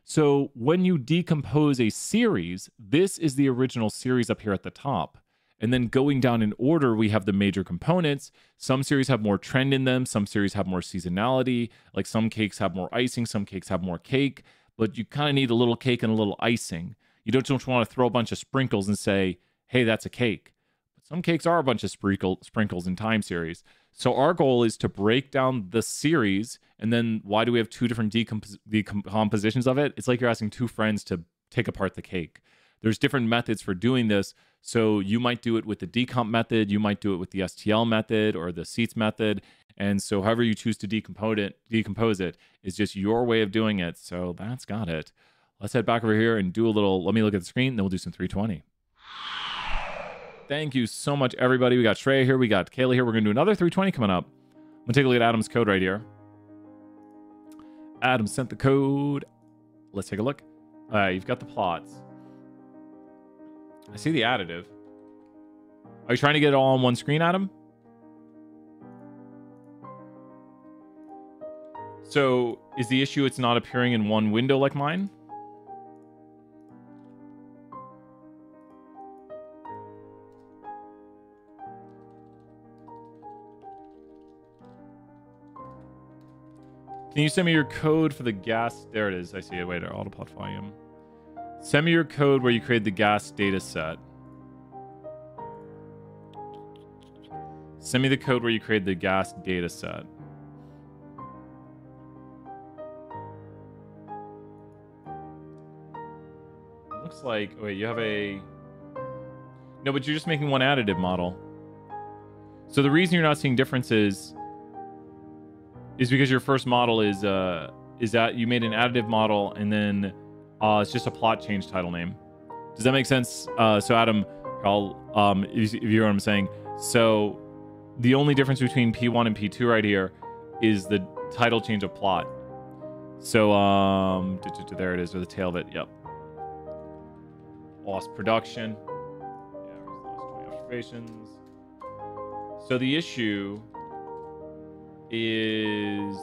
So when you decompose a series, this is the original series up here at the top. And then going down in order, we have the major components. Some series have more trend in them, some series have more seasonality. Like some cakes have more icing, some cakes have more cake, but you kind of need a little cake and a little icing. You don't just want to throw a bunch of sprinkles and say, hey, that's a cake. But some cakes are a bunch of sprinkle, sprinkles in time series. So our goal is to break down the series. And then why do we have two different decompos- decompositions of it? It's like you're asking two friends to take apart the cake. There's different methods for doing this. So you might do it with the decomp method, you might do it with the STL method or the seats method. And so however you choose to decompose it, decompose it is just your way of doing it. So that's got it. Let's head back over here and do a little, let me look at the screen, then we'll do some 320. Thank you so much, everybody. We got Shreya here, we got Kayla here. We're gonna do another 320 coming up. I'm gonna take a look at Adam's code right here. Adam sent the code. Let's take a look. All right, you've got the plots. I see the additive. Are you trying to get it all on one screen, Adam? So is the issue it's not appearing in one window like mine? Can you send me your code for the gas? There it is. I see it. Wait, autoplot volume. Send me your code where you created the gas data set. Send me the code where you created the gas data set. Looks like, wait, you have a... No, but you're just making one additive model. So the reason you're not seeing differences is because your first model is, uh, is that you made an additive model and then uh, it's just a plot change title name. Does that make sense? Uh, so Adam, I'll um, if, you hear what I'm saying. So the only difference between P1 and P2 right here is the title change of plot. So um, there it is, or the tail of it. Yep. Lost production. Yeah, lost 20 observations. So the issue is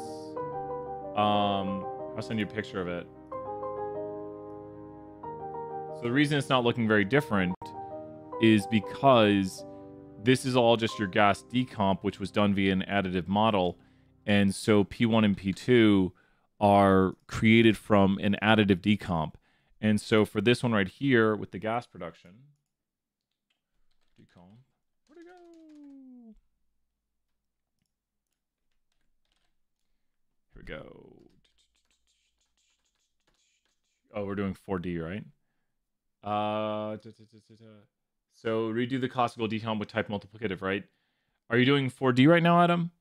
um I'll send you a picture of it. So the reason it's not looking very different is because this is all just your gas decomp, which was done via an additive model. And so P1 and P2 are created from an additive decomp. And so for this one right here with the gas production, decomp, where'd it go? Here go. Oh, we're doing 4D, right? Uh, so redo the classical decomp with type multiplicative, right? Are you doing 4D right now, Adam?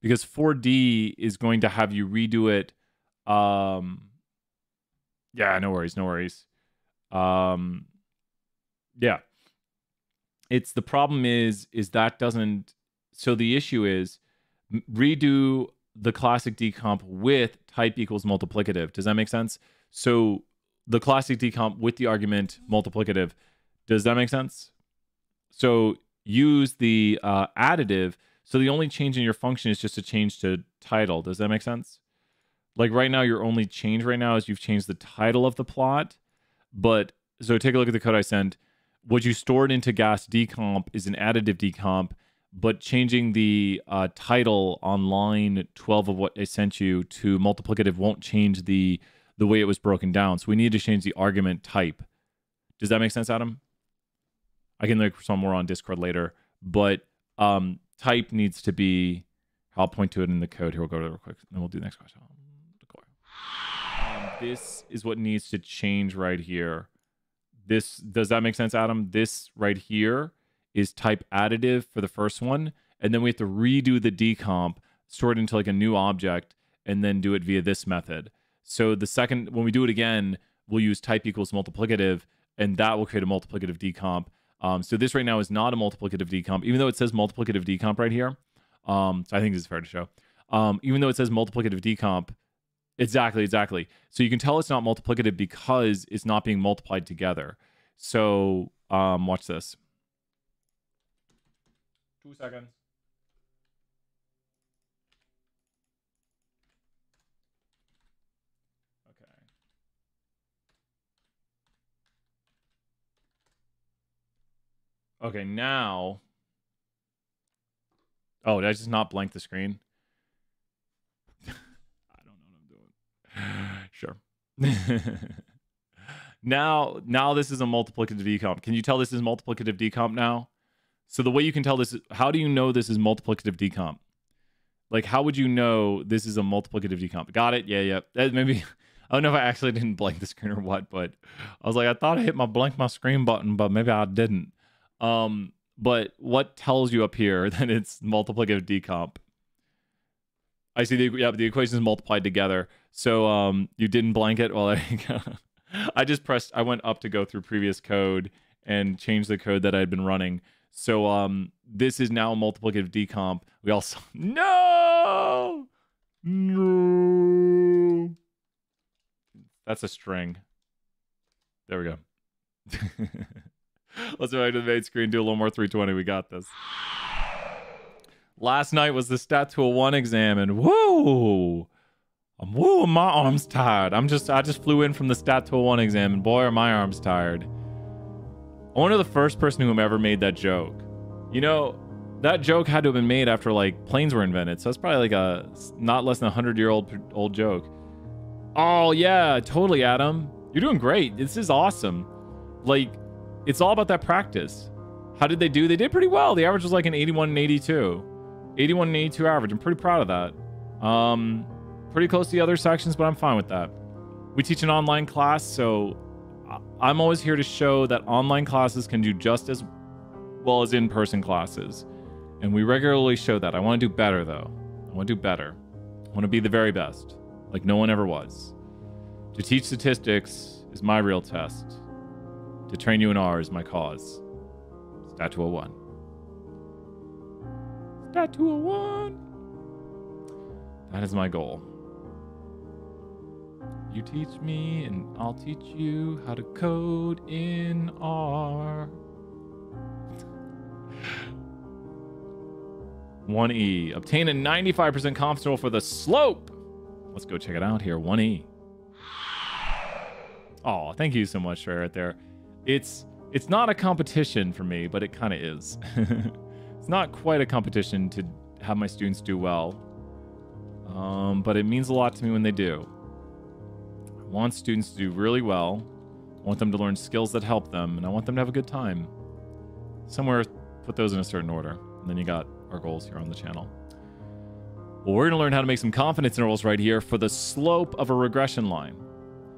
Because 4D is going to have you redo it. Um, yeah, no worries, no worries. Um, yeah. It's the problem is is that doesn't. So the issue is redo the classic decomp with type equals multiplicative. Does that make sense? So the classic decomp with the argument multiplicative. Does that make sense? So use the uh, additive. So the only change in your function is just a change to title. Does that make sense? Like right now, your only change right now is you've changed the title of the plot. But so take a look at the code I sent. What you stored into gas decomp is an additive decomp, but changing the uh, title on line 12 of what I sent you to multiplicative won't change the the way it was broken down. So we need to change the argument type. Does that make sense, Adam? I can look some more on Discord later, but um, type needs to be. I'll point to it in the code. Here, we'll go to it real quick, and then we'll do the next question. Um, this is what needs to change right here. This does that make sense, Adam? This right here is type additive for the first one, and then we have to redo the decomp, store it into like a new object, and then do it via this method. So the second when we do it again, we'll use type equals multiplicative, and that will create a multiplicative decomp. Um, so this right now is not a multiplicative decomp, even though it says multiplicative decomp right here. Um, so I think this is fair to show. Um, even though it says multiplicative decomp, exactly, exactly. So you can tell it's not multiplicative because it's not being multiplied together. So um, watch this. Two seconds. Okay, Okay, now. Oh, did I just not blank the screen? (laughs) I don't know what I'm doing. (sighs) sure. (laughs) now, now this is a multiplicative decomp. Can you tell this is multiplicative decomp now? So the way you can tell this is how do you know this is multiplicative decomp? Like, how would you know this is a multiplicative decomp? Got it? Yeah, yeah. Maybe (laughs) I don't know if I actually didn't blank the screen or what, but I was like, I thought I hit my blank my screen button, but maybe I didn't. Um, but what tells you up here (laughs) that it's multiplicative decomp? I see the yeah, the equations multiplied together. So um, you didn't blank it. Well, (laughs) there you go. I just pressed. I went up to go through previous code and change the code that I had been running. So um, this is now a multiplicative decomp. We also (laughs) no, no. That's a string. There we go. (laughs) Let's go back to the main screen, do a little more 320. We got this. Last night was the Stat 201 exam, and whoa! I'm whoa, my arms tired. I'm just I just flew in from the Stat 201 exam, and boy are my arms tired. I wonder the first person who ever made that joke. You know, that joke had to have been made after like planes were invented, so that's probably like a not less than a hundred year old old joke. Oh yeah, totally, Adam. You're doing great. This is awesome. Like it's all about that practice. How did they do? They did pretty well. The average was like an 81 and 82. 81 and 82 average. I'm pretty proud of that. Um, pretty close to the other sections, but I'm fine with that. We teach an online class, so I'm always here to show that online classes can do just as well as in-person classes. And we regularly show that. I want to do better, though. I want to do better. I want to be the very best, like no one ever was. To teach statistics is my real test. To train you in R is my cause. Stat 201. Stat 201. That is my goal. You teach me, and I'll teach you how to code in R. 1E. Obtain a 95% confidence roll for the slope. Let's go check it out here. 1E. Oh, thank you so much, Trey, right there. It's it's not a competition for me, but it kind of is. (laughs) it's not quite a competition to have my students do well. Um, but it means a lot to me when they do. Want students to do really well. I want them to learn skills that help them, and I want them to have a good time. Somewhere, put those in a certain order. And then you got our goals here on the channel. Well, we're going to learn how to make some confidence intervals right here for the slope of a regression line.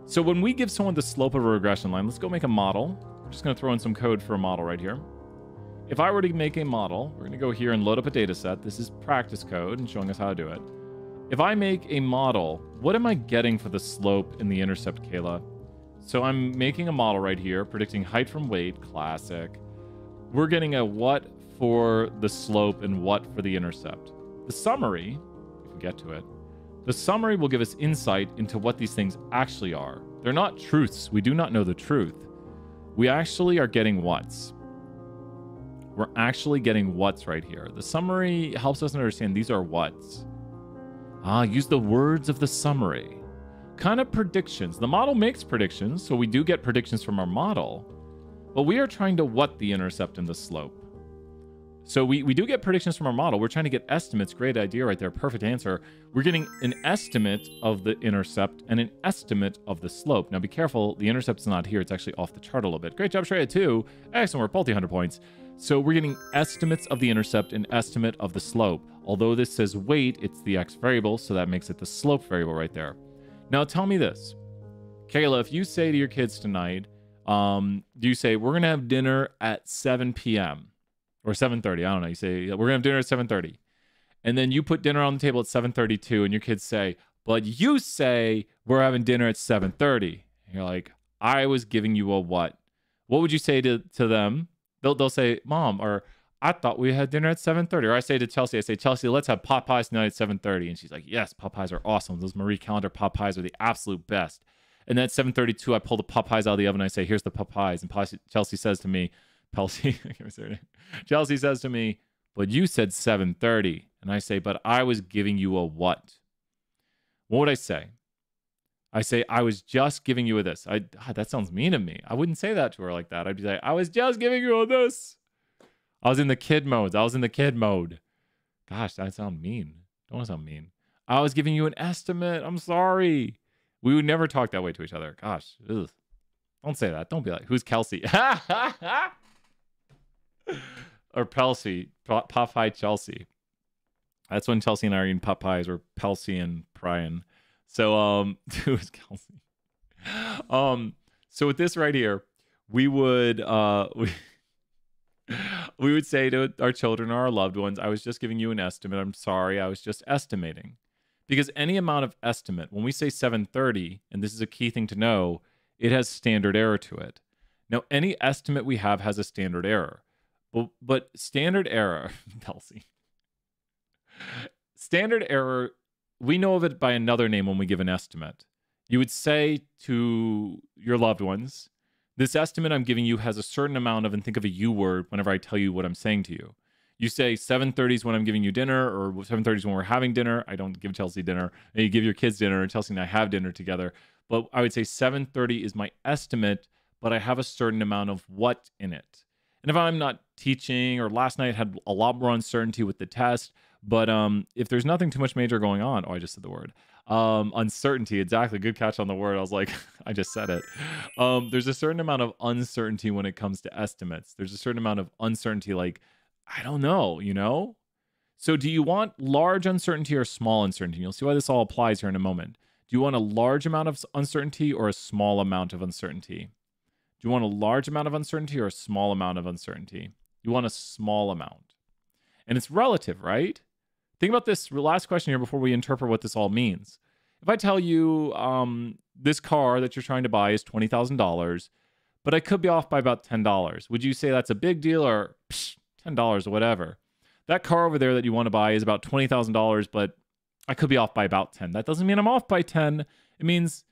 So when we give someone the slope of a regression line, let's go make a model. I'm just going to throw in some code for a model right here. If I were to make a model, we're going to go here and load up a data set. This is practice code and showing us how to do it. If I make a model, what am I getting for the slope in the intercept, Kayla? So I'm making a model right here, predicting height from weight, classic. We're getting a what for the slope and what for the intercept. The summary, if we get to it, the summary will give us insight into what these things actually are. They're not truths. We do not know the truth. We actually are getting what's. We're actually getting what's right here. The summary helps us understand these are what's. Ah, use the words of the summary. Kind of predictions. The model makes predictions, so we do get predictions from our model, but we are trying to what the intercept and the slope. So we, we do get predictions from our model. We're trying to get estimates. Great idea right there. Perfect answer. We're getting an estimate of the intercept and an estimate of the slope. Now be careful. The intercept's not here. It's actually off the chart a little bit. Great job, Shreya, too. Excellent work. Multi 100 points. So we're getting estimates of the intercept and estimate of the slope. Although this says weight, it's the x variable, so that makes it the slope variable right there. Now tell me this. Kayla, if you say to your kids tonight, um, do you say, we're going to have dinner at 7 p.m.? or 7:30. I don't know. You say we're gonna have dinner at 7:30, and then you put dinner on the table at 7:32, and your kids say, "But you say we're having dinner at 7:30." You're like, "I was giving you a what?" What would you say to to them? They'll they'll say, "Mom," or I thought we had dinner at 7:30. Or I say to Chelsea, I say, Chelsea, let's have pot pies tonight at 7:30. And she's like, Yes, pot pies are awesome. Those Marie Callender pot pies are the absolute best. And then at 7:32, I pull the pot pies out of the oven. And I say, Here's the pot pies. And Chelsea says to me, Chelsea, (laughs) Chelsea says to me, "But you said 7:30." And I say, "But I was giving you a what?" What would I say? I say, "I was just giving you this." I God, that sounds mean of me. I wouldn't say that to her like that. I'd be like, "I was just giving you this." I was in the kid mode. I was in the kid mode. Gosh, that sounds mean. Don't want to sound mean. I was giving you an estimate. I'm sorry. We would never talk that way to each other. Gosh, ugh. don't say that. Don't be like, who's Kelsey? (laughs) or Pelsey, Popeye Chelsea. That's when Chelsea and I are eating Popeyes, or Pelsey and Brian. So, um, (laughs) who is Kelsey? Um, so with this right here, we would, uh, (laughs) we, we would say to our children or our loved ones, I was just giving you an estimate. I'm sorry. I was just estimating. Because any amount of estimate, when we say 730, and this is a key thing to know, it has standard error to it. Now, any estimate we have has a standard error. But, but standard error, (laughs) Kelsey. Standard error, we know of it by another name when we give an estimate. You would say to your loved ones, this estimate I'm giving you has a certain amount of, and think of a U word whenever I tell you what I'm saying to you. You say 7:30 is when I'm giving you dinner, or 7:30 is when we're having dinner. I don't give Chelsea dinner. And you give your kids dinner, and Chelsea and I have dinner together. But I would say 7:30 is my estimate, but I have a certain amount of what in it. And if I'm not teaching or last night had a lot more uncertainty with the test, but um, if there's nothing too much major going on, oh, I just said the word um, uncertainty. Exactly. Good catch on the word. I was like, (laughs) I just said it. Um, there's a certain amount of uncertainty when it comes to estimates. There's a certain amount of uncertainty, like, I don't know, you know? So, do you want large uncertainty or small uncertainty? You'll see why this all applies here in a moment. Do you want a large amount of uncertainty or a small amount of uncertainty? Do you want a large amount of uncertainty or a small amount of uncertainty? You want a small amount. And it's relative, right? Think about this last question here before we interpret what this all means. If I tell you um, this car that you're trying to buy is $20,000, but I could be off by about $10, would you say that's a big deal or psh, $10 or whatever? That car over there that you want to buy is about $20,000, but I could be off by about 10. That doesn't mean I'm off by 10. It means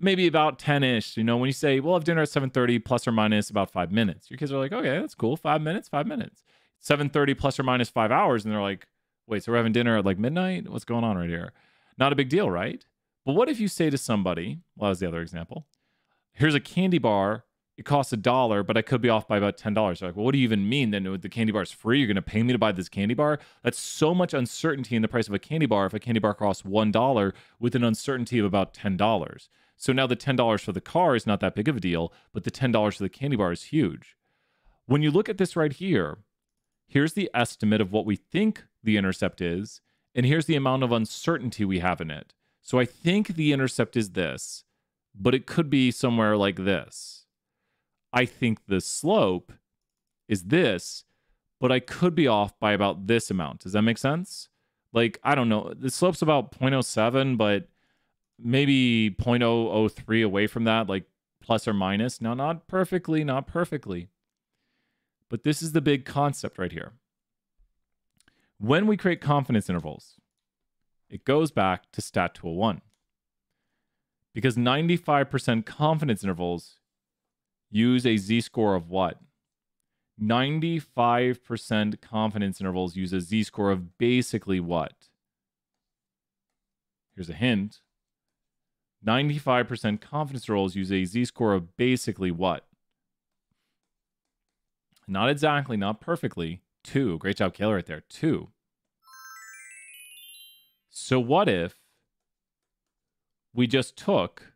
maybe about 10ish you know when you say we'll have dinner at 7.30 plus or minus about five minutes your kids are like okay that's cool five minutes five minutes 7.30 plus or minus five hours and they're like Wait, so we're having dinner at like midnight? What's going on right here? Not a big deal, right? But what if you say to somebody, well, that was the other example. Here's a candy bar. It costs a dollar, but I could be off by about ten dollars. Like, well, what do you even mean? Then the candy bar is free. You're going to pay me to buy this candy bar? That's so much uncertainty in the price of a candy bar. If a candy bar costs one dollar, with an uncertainty of about ten dollars. So now the ten dollars for the car is not that big of a deal, but the ten dollars for the candy bar is huge. When you look at this right here, here's the estimate of what we think the intercept is, and here's the amount of uncertainty we have in it. So I think the intercept is this, but it could be somewhere like this. I think the slope is this, but I could be off by about this amount. Does that make sense? Like, I don't know. The slope's about 0.07, but maybe 0.003 away from that, like plus or minus. Now, not perfectly, not perfectly. But this is the big concept right here. When we create confidence intervals, it goes back to Stat 201. Because 95% confidence intervals use a z score of what? 95% confidence intervals use a z score of basically what? Here's a hint 95% confidence intervals use a z score of basically what? Not exactly, not perfectly, Two. Great job, Kayla, right there. Two. So what if we just took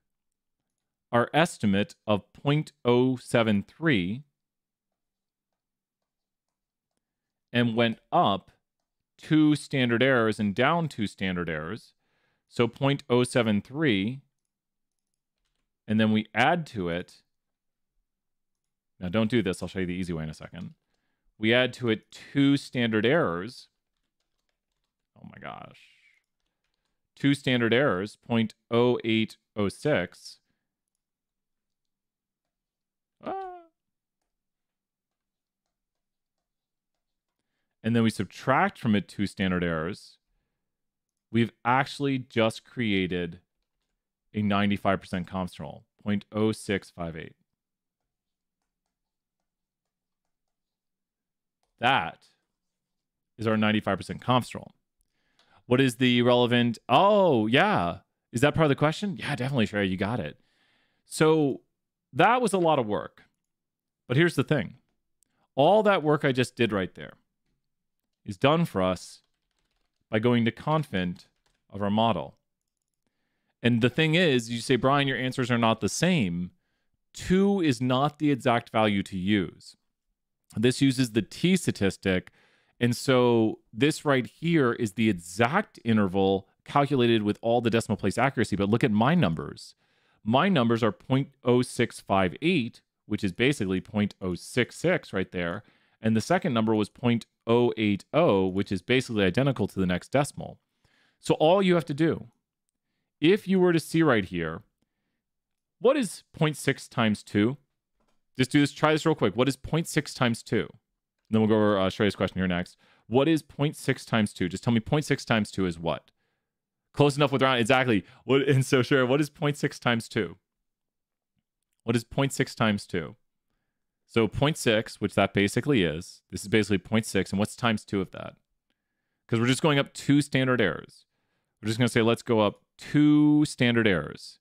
our estimate of 0.073 and went up two standard errors and down two standard errors. So 0.073, and then we add to it. Now, don't do this. I'll show you the easy way in a second we add to it two standard errors. Oh my gosh. Two standard errors, 0.0806. Ah. And then we subtract from it two standard errors. We've actually just created a 95% confidence interval, 0.0658. That is our 95% confidence roll. What is the relevant? Oh, yeah. Is that part of the question? Yeah, definitely, Sherry. You got it. So that was a lot of work. But here's the thing all that work I just did right there is done for us by going to confint of our model. And the thing is, you say, Brian, your answers are not the same. Two is not the exact value to use. This uses the t statistic. And so this right here is the exact interval calculated with all the decimal place accuracy. But look at my numbers. My numbers are 0.0658, which is basically 0.066 right there. And the second number was 0.080, which is basically identical to the next decimal. So all you have to do, if you were to see right here, what is 0.6 times 2? Just do this. Try this real quick. What is 0.6 times 2? And then we'll go over uh, Shreya's question here next. What is 0.6 times 2? Just tell me 0.6 times 2 is what? Close enough with round. Exactly. What, (laughs) and so, Shreya, what is 0.6 times 2? What is 0.6 times 2? So 0.6, which that basically is, this is basically 0.6. And what's times 2 of that? Because we're just going up two standard errors. We're just going to say, let's go up two standard errors.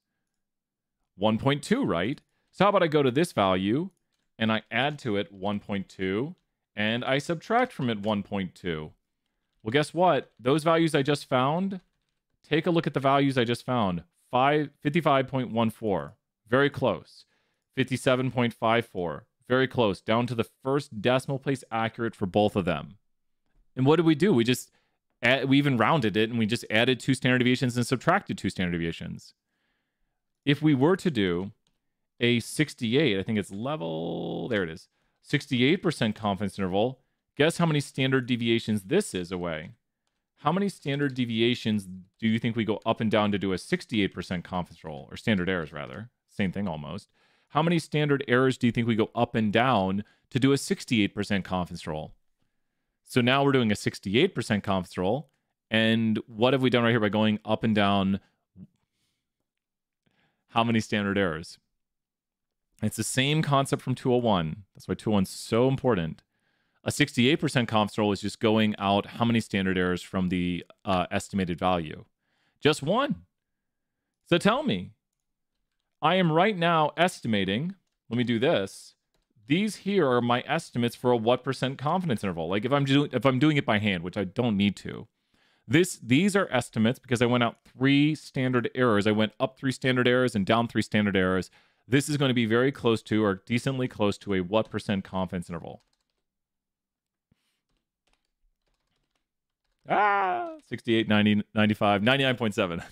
1.2, right? So how about I go to this value and I add to it 1.2 and I subtract from it 1.2. Well, guess what? Those values I just found, take a look at the values I just found. 5, 55.14, very close. 57.54, very close, down to the first decimal place accurate for both of them. And what did we do? We just, add, we even rounded it and we just added two standard deviations and subtracted two standard deviations. If we were to do a 68. I think it's level. There it is. 68% confidence interval. Guess how many standard deviations this is away? How many standard deviations do you think we go up and down to do a 68% confidence roll, or standard errors rather? Same thing almost. How many standard errors do you think we go up and down to do a 68% confidence roll? So now we're doing a 68% confidence roll. And what have we done right here by going up and down? How many standard errors? It's the same concept from 201. That's why 201 is so important. A 68% confidence interval is just going out how many standard errors from the uh, estimated value? Just one. So tell me, I am right now estimating, let me do this. These here are my estimates for a what percent confidence interval. Like if I'm doing if I'm doing it by hand, which I don't need to. This these are estimates because I went out three standard errors. I went up three standard errors and down three standard errors. This is going to be very close to or decently close to a what percent confidence interval. Ah, 68, 90, 95, 99.7.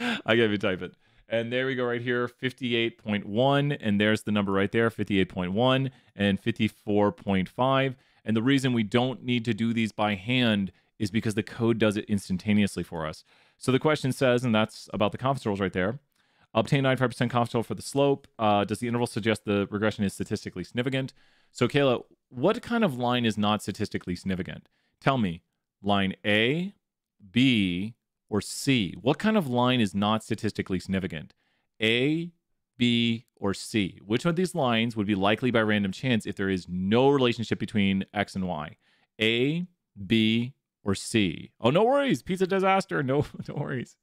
(laughs) I gave you type it. And there we go right here, 58.1. And there's the number right there, 58.1 and 54.5. And the reason we don't need to do these by hand is because the code does it instantaneously for us. So the question says, and that's about the confidence intervals right there. Obtain 95% confidence for the slope. Uh, does the interval suggest the regression is statistically significant? So Kayla, what kind of line is not statistically significant? Tell me, line A, B, or C? What kind of line is not statistically significant? A, B, or C? Which one of these lines would be likely by random chance if there is no relationship between X and Y? A, B, or C? Oh, no worries. Pizza disaster. (laughs) No, no worries.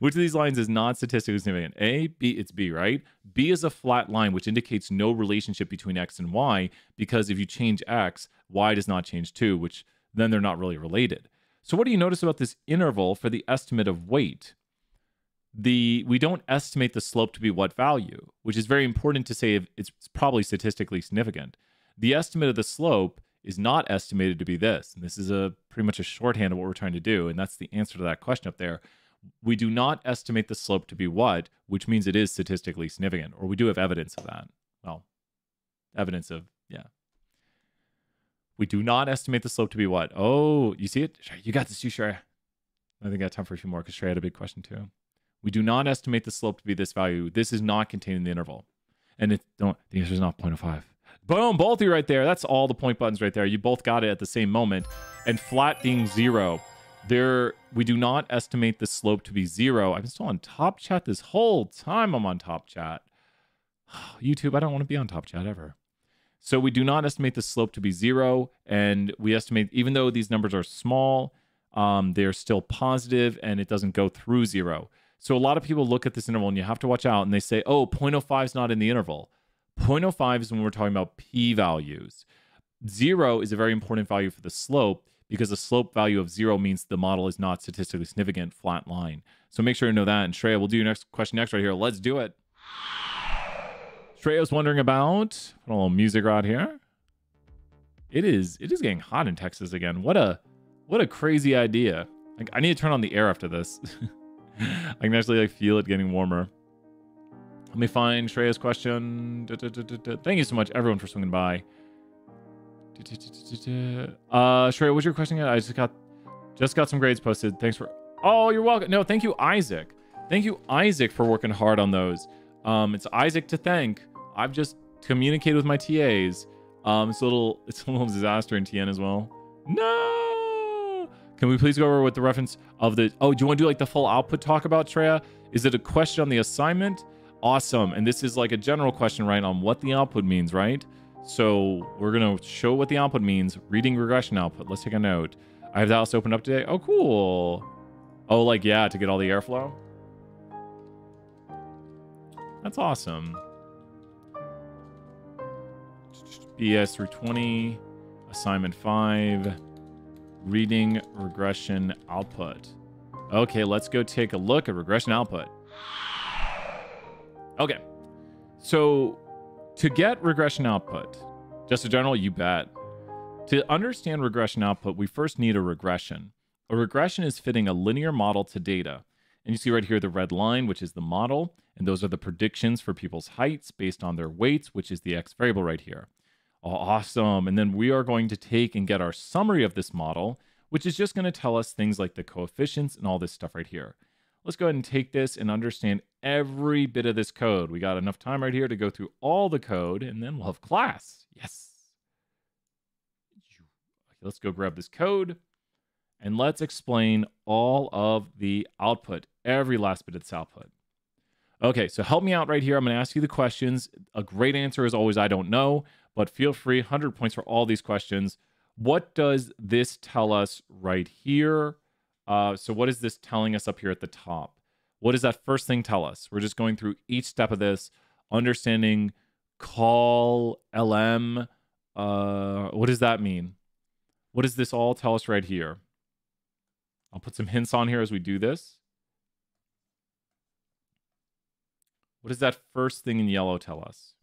Which of these lines is not statistically significant? A, B, it's B, right? B is a flat line, which indicates no relationship between X and Y, because if you change X, Y does not change too, which then they're not really related. So what do you notice about this interval for the estimate of weight? The we don't estimate the slope to be what value, which is very important to say it's probably statistically significant. The estimate of the slope is not estimated to be this. And this is a pretty much a shorthand of what we're trying to do. And that's the answer to that question up there. We do not estimate the slope to be what, which means it is statistically significant, or we do have evidence of that. Well, evidence of, yeah, we do not estimate the slope to be what? Oh, you see it? You got this, you sure? I think I got time for a few more because Shrey had a big question too. We do not estimate the slope to be this value. This is not contained in the interval. And it don't the answer is not 0.05. Boom, both of you right there. That's all the point buttons right there. You both got it at the same moment. And flat being zero. There we do not estimate the slope to be zero. I'm still on top chat this whole time I'm on top chat. (sighs) YouTube, I don't want to be on top chat ever. So we do not estimate the slope to be zero, and we estimate even though these numbers are small, um, they're still positive, and it doesn't go through zero. So a lot of people look at this interval, and you have to watch out, and they say, "Oh, 0.05 is not in the interval." 0.05 is when we're talking about p-values. Zero is a very important value for the slope because the slope value of zero means the model is not statistically significant, flat line. So make sure you know that. And Shreya, we'll do your next question next right here. Let's do it. Shreya's wondering about put a little music right here. It is it is getting hot in Texas again. What a what a crazy idea. Like I need to turn on the air after this. (laughs) I can actually like feel it getting warmer. Let me find Shreya's question. Da, da, da, Thank you so much, everyone, for swinging by. Uh, Shreya, what's your question? I just got just got some grades posted. Thanks for. Oh, you're welcome. No, thank you, Isaac. Thank you, Isaac, for working hard on those. Um, it's Isaac to thank I've just communicated with my TAs. Um, it's a little (laughs) it's a little disaster in TN as well. No. Can we please go over with the reference of the? Oh, do you want to do like the full output talk about Shreya? Is it a question on the assignment? Awesome. And this is like a general question, right, on what the output means, right? So we're gonna show what the output means. Reading regression output. Let's take a note. I have the house opened up today. Oh, cool. Oh, like yeah, to get all the airflow. That's awesome. BAS 320, assignment 5, reading regression output. Okay, let's go take a look at regression output. Okay, so to get regression output, just a general, you bet. To understand regression output, we first need a regression. A regression is fitting a linear model to data. And you see right here the red line, which is the model, and those are the predictions for people's heights based on their weights, which is the x variable right here. Awesome. And then we are going to take and get our summary of this model, which is just going to tell us things like the coefficients and all this stuff right here. Let's go ahead and take this and understand every bit of this code. We got enough time right here to go through all the code, and then we'll have class. Yes. let's go grab this code, and let's explain all of the output, every last bit of this output. Okay, so help me out right here. I'm going to ask you the questions. A great answer is always I don't know but feel free 100 points for all these questions What does this tell us right here? Uh, so what is this telling us up here at the top? What does that first thing tell us? We're just going through each step of this, understanding call LM. Uh, what does that mean? What does this all tell us right here? I'll put some hints on here as we do this. What does that first thing in yellow tell us?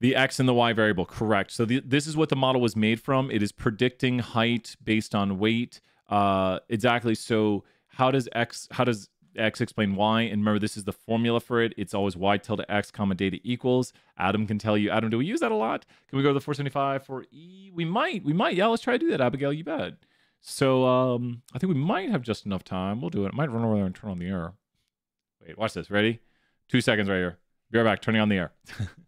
The x and the y variable, correct. So the, this is what the model was made from. It is predicting height based on weight. Uh, exactly. So how does x how does x explain y? And remember, this is the formula for it. It's always y tilde x comma data equals. Adam can tell you. Adam, do we use that a lot? Can we go to the 475 for e? We might. We might. Yeah, let's try to do that, Abigail. You bet. So um, I think we might have just enough time. We'll do it. I might run over there and turn on the air. Wait, watch this. Ready? Two seconds right here. Be right back. Turning on the air. (laughs)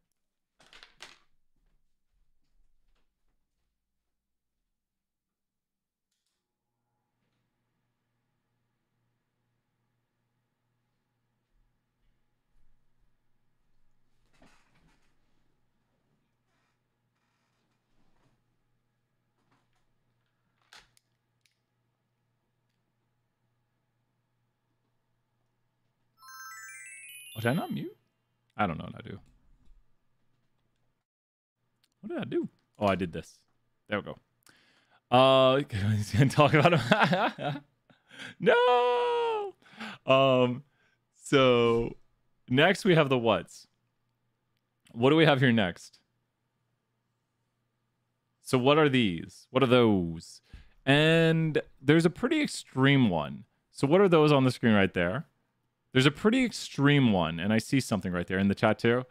Oh, did I not mute? I don't know what I do. What did I do? Oh, I did this. There we go. Uh, (laughs) can (laughs) talk about him. (laughs) no. Um, so next we have the whats. What do we have here next? So what are these? What are those? And there's a pretty extreme one. So what are those on the screen right there? There's a pretty extreme one, and I see something right there in the chat too.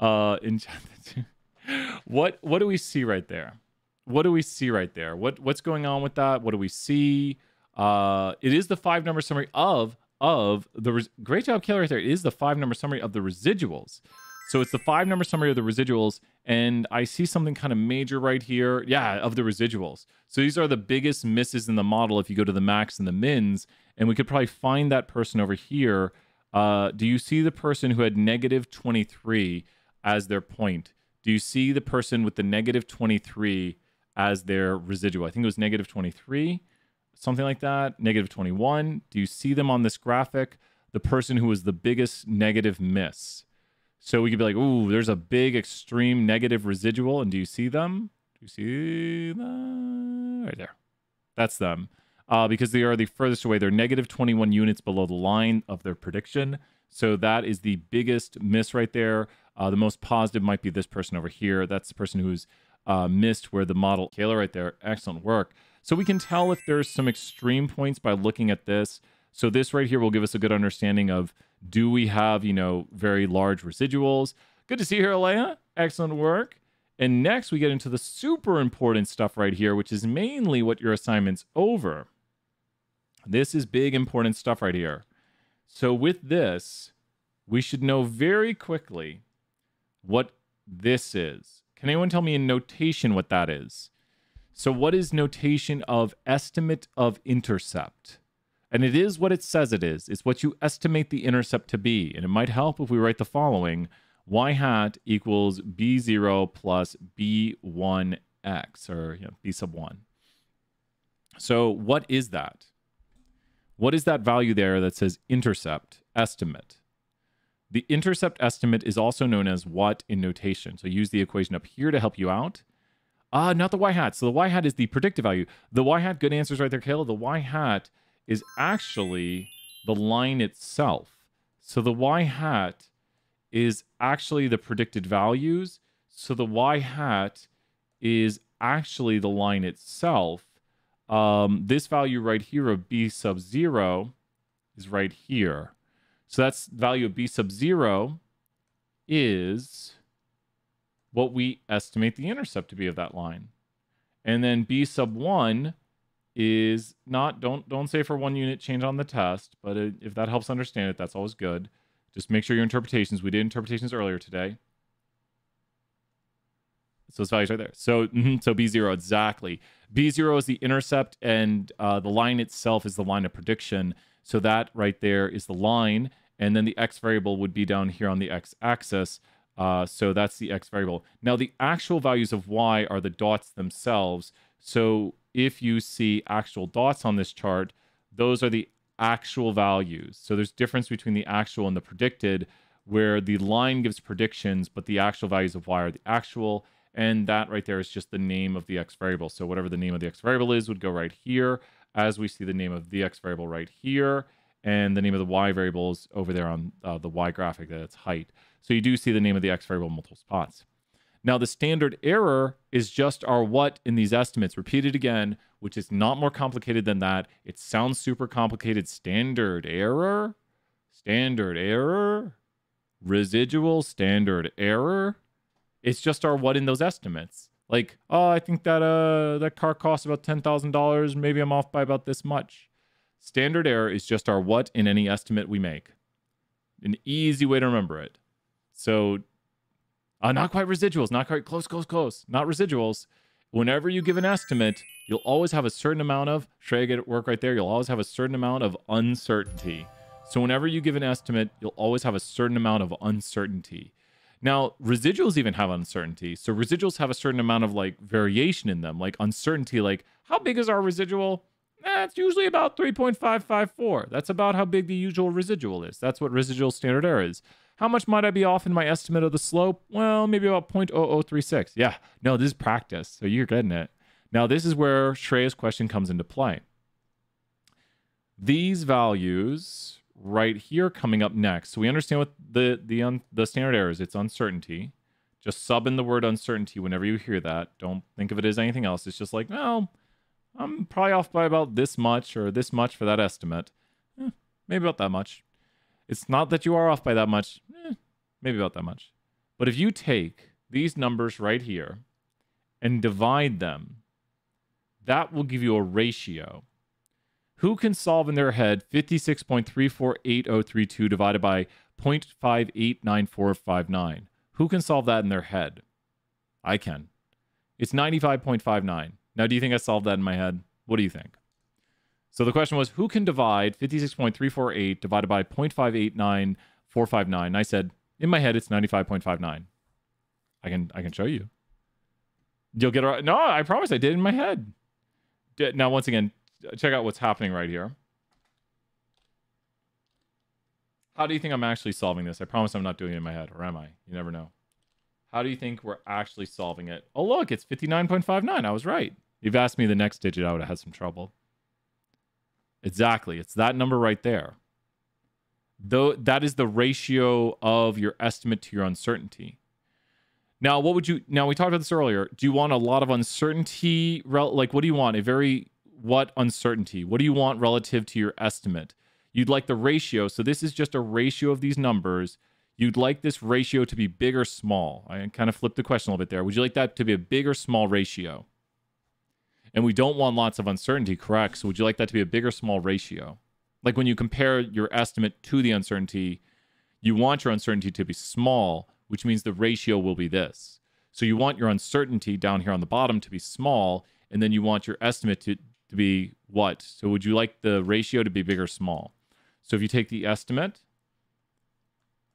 Uh, in (laughs) chat what what do we see right there? What do we see right there? What what's going on with that? What do we see? Uh, it is the five number summary of of the great job, Kayla, right there. It is the five number summary of the residuals. So it's the five number summary of the residuals, and I see something kind of major right here. Yeah, of the residuals. So these are the biggest misses in the model if you go to the max and the mins, and we could probably find that person over here uh, do you see the person who had negative 23 as their point? Do you see the person with the negative 23 as their residual? I think it was negative 23, something like that. Negative 21. Do you see them on this graphic? The person who was the biggest negative miss. So we could be like, ooh, there's a big extreme negative residual. And do you see them? Do you see them? Right there. That's them uh, because they are the furthest away. They're negative 21 units below the line of their prediction. So that is the biggest miss right there. Uh, the most positive might be this person over here. That's the person who's uh, missed where the model, Kayla right there, excellent work. So we can tell if there's some extreme points by looking at this. So this right here will give us a good understanding of do we have, you know, very large residuals. Good to see you here, Alea. Excellent work. And next we get into the super important stuff right here, which is mainly what your assignment's over. This is big, important stuff right here. So with this, we should know very quickly what this is. Can anyone tell me in notation what that is? So what is notation of estimate of intercept? And it is what it says it is. It's what you estimate the intercept to be. And it might help if we write the following. y hat equals b0 plus b1x, or you know, b sub 1. So what is that? What is that value there that says intercept estimate? The intercept estimate is also known as what in notation. So use the equation up here to help you out. Ah, uh, not the y hat. So the y hat is the predictive value. The y hat, good answers right there, Kayla. The y hat is actually the line itself. So the y hat is actually the predicted values. So the y hat is actually the line itself. Um, this value right here of b sub 0 is right here. So that's value of b sub 0 is what we estimate the intercept to be of that line. And then b sub 1 is not don't don't say for one unit change on the test, but it, if that helps understand it, that's always good. Just make sure your interpretations. We did interpretations earlier today. So it's values right there. So mm-hmm, so B0 exactly. B0 is the intercept, and uh, the line itself is the line of prediction. So that right there is the line, and then the x variable would be down here on the x-axis. Uh, so that's the x variable. Now, the actual values of y are the dots themselves. So if you see actual dots on this chart, those are the actual values. So there's difference between the actual and the predicted, where the line gives predictions, but the actual values of y are the actual. And that right there is just the name of the x variable. So whatever the name of the x variable is would go right here, as we see the name of the x variable right here, and the name of the y variables over there on uh, the y graphic, that it's height. So you do see the name of the x variable multiple spots. Now, the standard error is just our what in these estimates. Repeated again, which is not more complicated than that. It sounds super complicated. Standard error, standard error, residual standard error. It's just our what in those estimates. Like, oh, I think that uh that car costs about ten thousand dollars. Maybe I'm off by about this much. Standard error is just our what in any estimate we make. An easy way to remember it. So, uh, not quite residuals, not quite close, close, close, not residuals. Whenever you give an estimate, you'll always have a certain amount of, Shrey get it work right there, you'll always have a certain amount of uncertainty. So whenever you give an estimate, you'll always have a certain amount of uncertainty. Now, residuals even have uncertainty. So residuals have a certain amount of like variation in them, like uncertainty, like how big is our residual? Eh, usually about 3.554. That's about how big the usual residual is. That's what residual standard error is. How much might I be off in my estimate of the slope? Well, maybe about 0.0036. Yeah, no, this is practice, so you're getting it. Now, this is where Shreya's question comes into play. These values right here coming up next. So we understand what the the un, the standard error is. It's uncertainty. Just sub in the word uncertainty whenever you hear that. Don't think of it as anything else. It's just like, well, I'm probably off by about this much or this much for that estimate. Eh, maybe about that much. It's not that you are off by that much, eh, maybe about that much. But if you take these numbers right here and divide them, that will give you a ratio. Who can solve in their head 56.348032 divided by 0.589459? Who can solve that in their head? I can. It's 95.59. Now, do you think I solved that in my head? What do you think? So the question was, who can divide 56.348 divided by 0.589459? I said, in my head, it's 95.59. I can I can show you. You'll get a no. I promise I did in my head. Now, once again, check out what's happening right here. How do you think I'm actually solving this? I promise I'm not doing it in my head, or am I? You never know. How do you think we're actually solving it? Oh, look, it's 59.59. I was right. You've asked me the next digit, I would have had some trouble. Exactly. It's that number right there. Though that is the ratio of your estimate to your uncertainty. Now, what would you now we talked about this earlier. Do you want a lot of uncertainty like what do you want? A very what uncertainty? What do you want relative to your estimate? You'd like the ratio. So this is just a ratio of these numbers. You'd like this ratio to be big or small. I kind of flipped the question a little bit there. Would you like that to be a big or small ratio? And we don't want lots of uncertainty, correct? So would you like that to be a big or small ratio? Like when you compare your estimate to the uncertainty, you want your uncertainty to be small, which means the ratio will be this. So you want your uncertainty down here on the bottom to be small, and then you want your estimate to, to be what? So would you like the ratio to be big or small? So if you take the estimate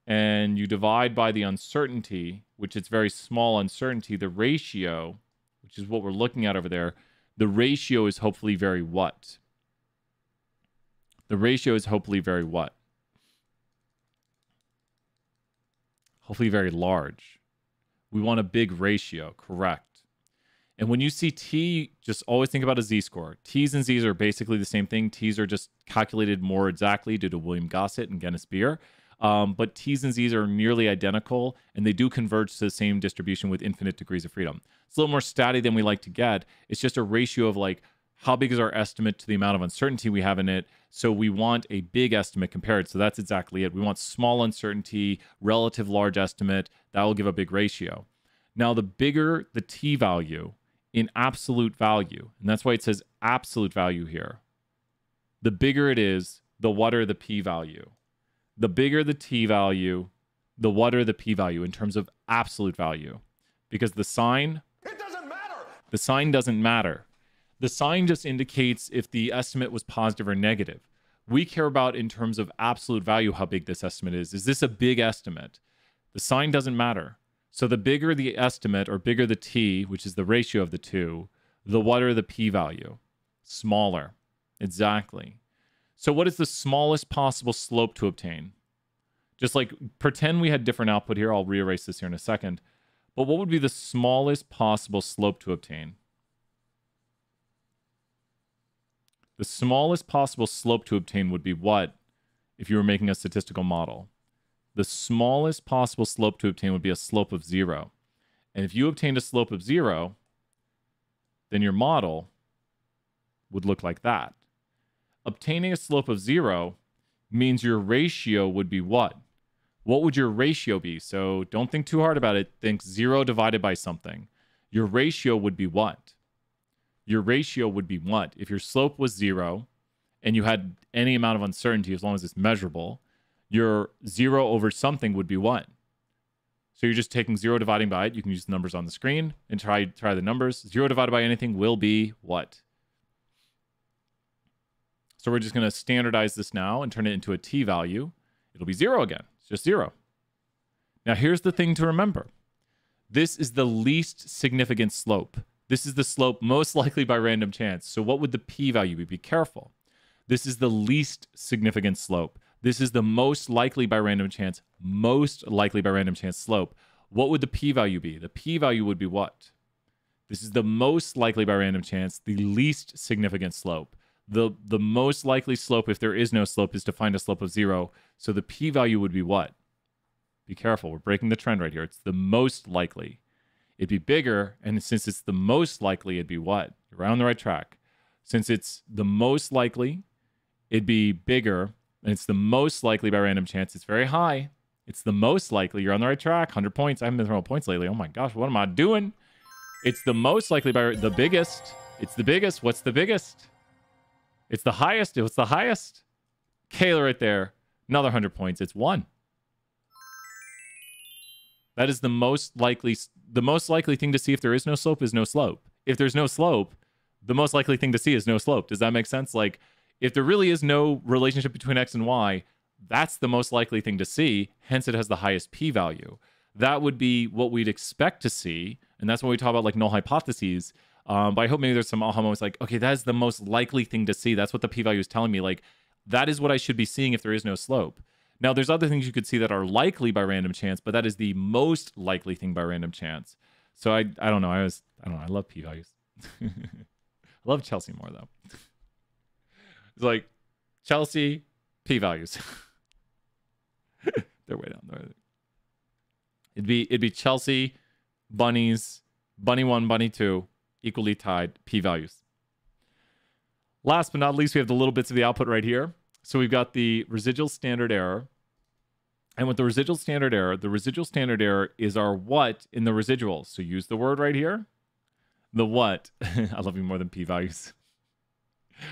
and you divide by the uncertainty, which is very small uncertainty, the ratio, which is what we're looking at over there, the ratio is hopefully very what? The ratio is hopefully very what? Hopefully very large. We want a big ratio, correct. And when you see T, just always think about a Z score. T's and Z's are basically the same thing. T's are just calculated more exactly due to William Gosset and Guinness Beer. Um, but T's and Z's are nearly identical, and they do converge to the same distribution with infinite degrees of freedom. It's a little more statty than we like to get. It's just a ratio of like how big is our estimate to the amount of uncertainty we have in it. So we want a big estimate compared. So that's exactly it. We want small uncertainty, relative large estimate. That will give a big ratio. Now, the bigger the t value in absolute value, and that's why it says absolute value here, the bigger it is, the what wider the p value the bigger the t value, the wider the p value in terms of absolute value. Because the sign it doesn't matter. The sign doesn't matter. The sign just indicates if the estimate was positive or negative. We care about in terms of absolute value how big this estimate is. Is this a big estimate? The sign doesn't matter. So the bigger the estimate or bigger the t, which is the ratio of the two, the wider the p-value. Smaller. Exactly. So what is the smallest possible slope to obtain? Just like pretend we had different output here. I'll re-erase this here in a second. But what would be the smallest possible slope to obtain? The smallest possible slope to obtain would be what if you were making a statistical model? The smallest possible slope to obtain would be a slope of zero. And if you obtained a slope of zero, then your model would look like that. Obtaining a slope of zero means your ratio would be what? What would your ratio be? So don't think too hard about it. Think zero divided by something. Your ratio would be what? Your ratio would be what? If your slope was zero and you had any amount of uncertainty, as long as it's measurable, your zero over something would be what? So you're just taking zero dividing by it. You can use the numbers on the screen and try try the numbers. Zero divided by anything will be what? So we're just going to standardize this now and turn it into a t value. It'll be zero again. It's just zero. Now here's the thing to remember. This is the least significant slope. This is the slope most likely by random chance. So what would the p-value be? Be careful. This is the least significant slope. This is the most likely by random chance, most likely by random chance slope. What would the p-value be? The p-value would be what? This is the most likely by random chance, the least significant slope. The the most likely slope if there is no slope is to find a slope of 0. So the p-value would be what? Be careful, we're breaking the trend right here. It's the most likely. It'd be bigger, and since it's the most likely, it'd be what? You're right on the right track. Since it's the most likely, it'd be bigger and it's the most likely by random chance. It's very high. It's the most likely. You're on the right track. 100 points. I haven't been throwing points lately. Oh my gosh, what am I doing? It's the most likely by the biggest. It's the biggest. What's the biggest? It's the highest. What's the highest? Kayla right there. Another 100 points. It's one. That is the most likely the most likely thing to see if there is no slope is no slope. If there's no slope, the most likely thing to see is no slope. Does that make sense? Like if there really is no relationship between x and y, that's the most likely thing to see. Hence, it has the highest p value. That would be what we'd expect to see. And that's when we talk about like null hypotheses. Um, but I hope maybe there's some aha moments like, okay, that is the most likely thing to see. That's what the p value is telling me. Like, that is what I should be seeing if there is no slope. Now, there's other things you could see that are likely by random chance, but that is the most likely thing by random chance. So I, I don't know. I was, I don't know. I love p values. (laughs) I love Chelsea more though. It's like Chelsea p values. (laughs) They're way down there. It'd be it'd be Chelsea, bunnies, bunny one, bunny two, equally tied p values. Last but not least, we have the little bits of the output right here. So we've got the residual standard error. And with the residual standard error, the residual standard error is our what in the residuals. So use the word right here. The what. (laughs) I love you more than p values.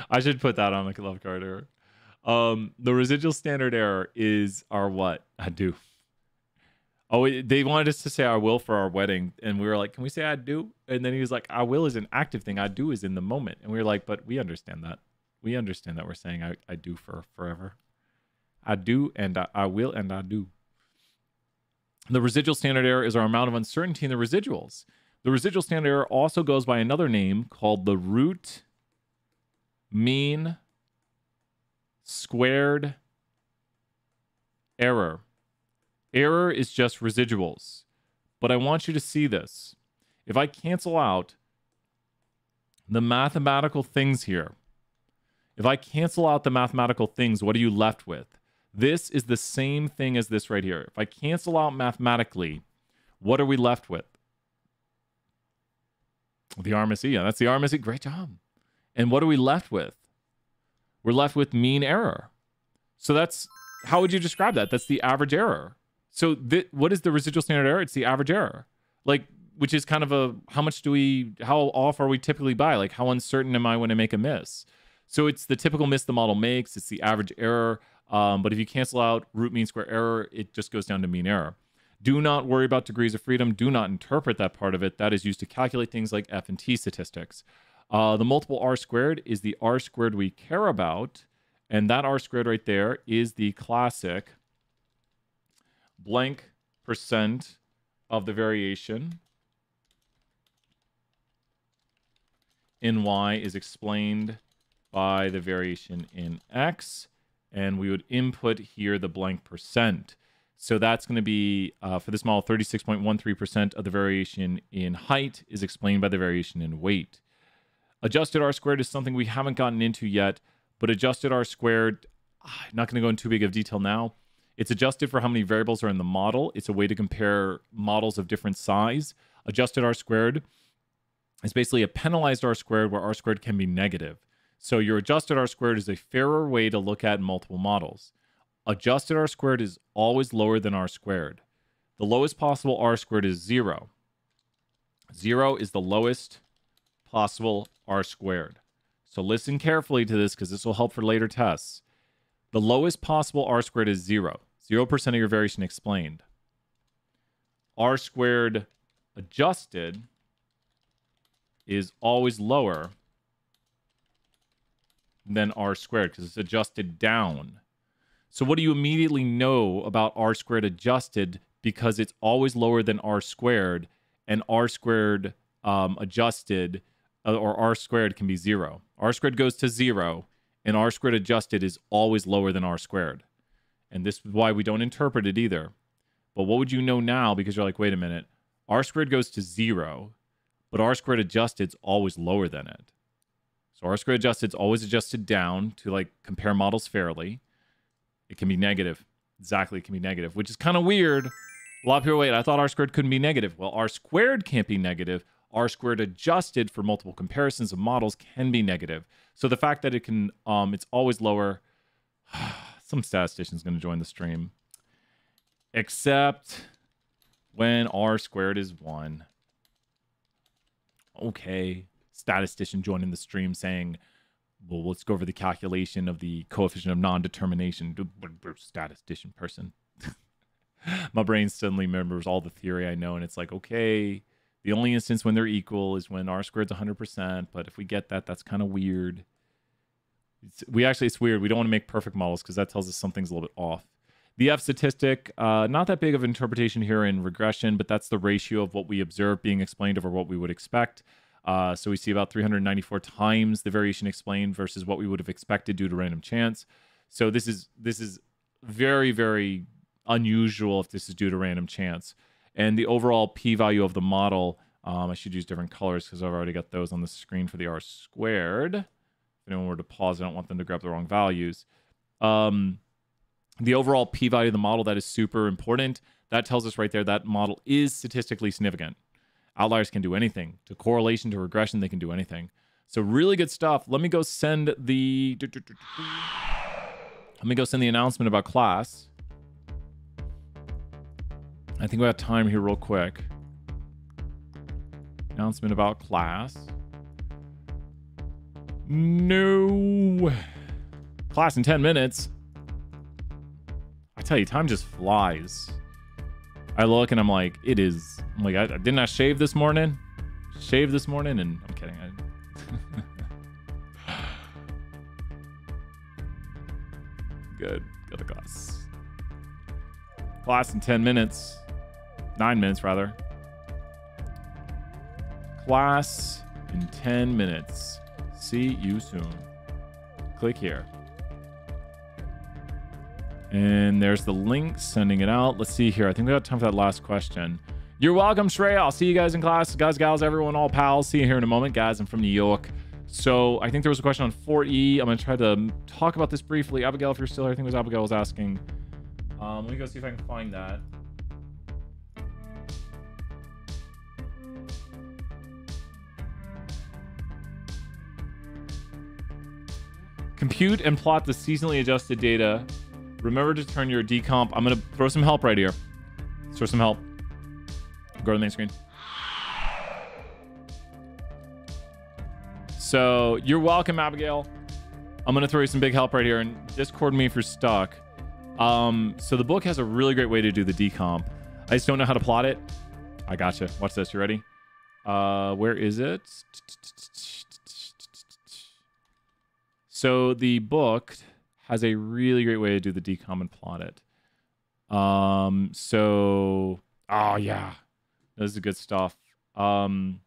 I should put that on the love card error. Um, the residual standard error is our what? I do. Oh, they wanted us to say I will for our wedding, and we were like, "Can we say I do?" And then he was like, "I will is an active thing. I do is in the moment." And we were like, "But we understand that. We understand that we're saying I, I do for forever. I do and I, I will and I do." The residual standard error is our amount of uncertainty in the residuals. The residual standard error also goes by another name called the root mean squared error. Error is just residuals. But I want you to see this. If I cancel out the mathematical things here, if I cancel out the mathematical things, what are you left with? This is the same thing as this right here. If I cancel out mathematically, what are we left with? The RMSE. Yeah, that's the RMSE. Great job. And what are we left with? We're left with mean error. So that's how would you describe that? That's the average error. So th- what is the residual standard error? It's the average error. Like which is kind of a how much do we how off are we typically by? Like how uncertain am I when I make a miss? So it's the typical miss the model makes. It's the average error. Um, but if you cancel out root mean square error, it just goes down to mean error. Do not worry about degrees of freedom. Do not interpret that part of it. That is used to calculate things like F and T statistics. Uh, the multiple r squared is the r squared we care about. And that r squared right there is the classic blank percent of the variation in y is explained by the variation in x. And we would input here the blank percent. So that's going to be, uh, for this model, 36.13% of the variation in height is explained by the variation in weight. Adjusted R squared is something we haven't gotten into yet, but adjusted R squared, I'm ah, not going to go into too big of detail now. It's adjusted for how many variables are in the model. It's a way to compare models of different size. Adjusted R squared is basically a penalized R squared where R squared can be negative. So your adjusted R squared is a fairer way to look at multiple models. Adjusted R squared is always lower than R squared. The lowest possible R squared is zero. Zero is the lowest possible R squared. So listen carefully to this because this will help for later tests. The lowest possible R squared is zero. 0% of your variation explained. R squared adjusted is always lower than R squared because it's adjusted down. So what do you immediately know about R squared adjusted because it's always lower than R squared and R squared um, adjusted uh, or R squared can be zero. R squared goes to zero and R squared adjusted is always lower than R squared. And this is why we don't interpret it either. But what would you know now? Because you're like, wait a minute, R squared goes to zero, but R squared adjusted is always lower than it. So R squared adjusted is always adjusted down to like compare models fairly. It can be negative. Exactly, it can be negative, which is kind of weird. A lot of people wait, I thought R squared couldn't be negative. Well, R squared can't be negative. R squared adjusted for multiple comparisons of models can be negative. So the fact that it can, um, it's always lower. (sighs) Some statistician is going to join the stream. Except when R squared is one. Okay. Statistician joining the stream saying, well, let's go over the calculation of the coefficient of non-determination. Statistician person. (laughs) My brain suddenly remembers all the theory I know, and it's like, okay, the only instance when they're equal is when r squared squared's 100%, but if we get that, that's kind of weird. We actually, it's weird. We don't want to make perfect models because that tells us something's a little bit off. The F statistic, uh, not that big of an interpretation here in regression, but that's the ratio of what we observe being explained over what we would expect. Uh, so we see about 394 times the variation explained versus what we would have expected due to random chance. So this is this is very very unusual if this is due to random chance. And the overall p-value of the model, um, I should use different colors because I've already got those on the screen for the r squared. If anyone were to pause, I don't want them to grab the wrong values. Um, the overall p-value of the model, that is super important. That tells us right there that model is statistically significant. Outliers can do anything. To correlation, to regression, they can do anything. So really good stuff. Let me go send the... Let me go send the announcement about class. I think we have time here real quick. Announcement about class. No. Class in 10 minutes. I tell you, time just flies. I look and I'm like, it is. I'm like, I, didn't I shave this morning? Shave this morning? And I'm kidding. I... (laughs) Good. Go to class. Class in 10 minutes. Nine minutes, rather. Class in 10 minutes. See you soon. Click here. And there's the link sending it out. Let's see here. I think we got time for that last question. You're welcome, Shreya. I'll see you guys in class. Guys, gals, everyone, all pals. See you here in a moment. Guys, I'm from New York. So I think there was a question on 4E. I'm going to try to talk about this briefly. Abigail, if you're still here, I think it was Abigail was asking. Um, let me go see if I can find that. Compute and plot the seasonally adjusted data. Remember to turn your decomp. I'm going to throw some help right here. throw some help. Go to the main screen. So you're welcome, Abigail. I'm going to throw you some big help right here and Discord me if you're stuck. Um, so the book has a really great way to do the decomp. I just don't know how to plot it. I gotcha. Watch this. You ready? Uh, where is it? So the book has a really great way to do the decom and plot it. Um, so oh yeah, this is good stuff. Um,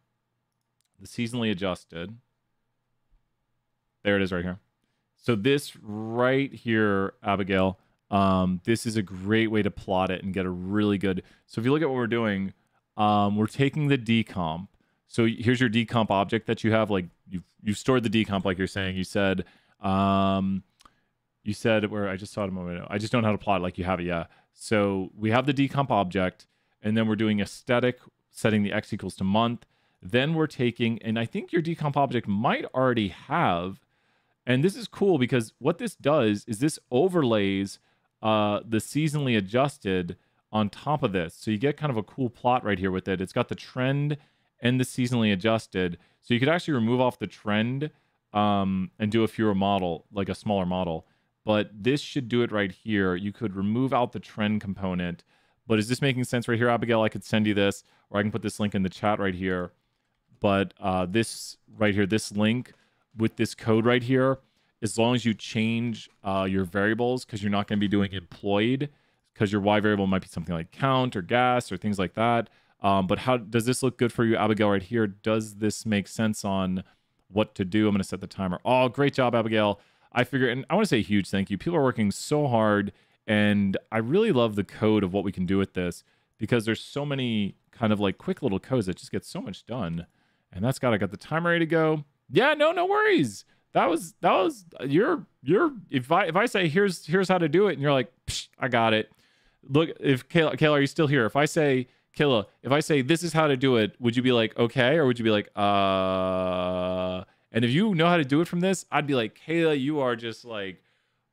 the seasonally adjusted. There it is right here. So this right here, Abigail, um, this is a great way to plot it and get a really good. So if you look at what we're doing, um, we're taking the decomp. So here's your decomp object that you have. Like you've you've stored the decomp, like you're saying. You said, um, you said where I just saw it a moment ago. I just don't know how to plot like you have it. Yeah. So we have the decomp object, and then we're doing aesthetic, setting the x equals to month. Then we're taking, and I think your decomp object might already have, and this is cool because what this does is this overlays uh, the seasonally adjusted on top of this. So you get kind of a cool plot right here with it. It's got the trend and the seasonally adjusted. So you could actually remove off the trend um, and do a fewer model, like a smaller model. But this should do it right here. You could remove out the trend component. But is this making sense right here, Abigail? I could send you this, or I can put this link in the chat right here. But uh, this right here, this link with this code right here, as long as you change uh, your variables, because you're not going to be doing employed, because your y variable might be something like count or gas or things like that. Um, but how does this look good for you, Abigail, right here? Does this make sense on what to do? I'm going to set the timer. Oh, great job, Abigail. I figure, and I want to say a huge thank you. People are working so hard, and I really love the code of what we can do with this because there's so many kind of like quick little codes that just get so much done. And that's got I got the timer ready to go. Yeah, no, no worries. That was that was you're you're if I if I say here's here's how to do it and you're like I got it. Look, if Kayla, Kayla, are you still here? If I say Killa, if I say this is how to do it, would you be like, okay? Or would you be like, uh and if you know how to do it from this, I'd be like, Kayla, you are just like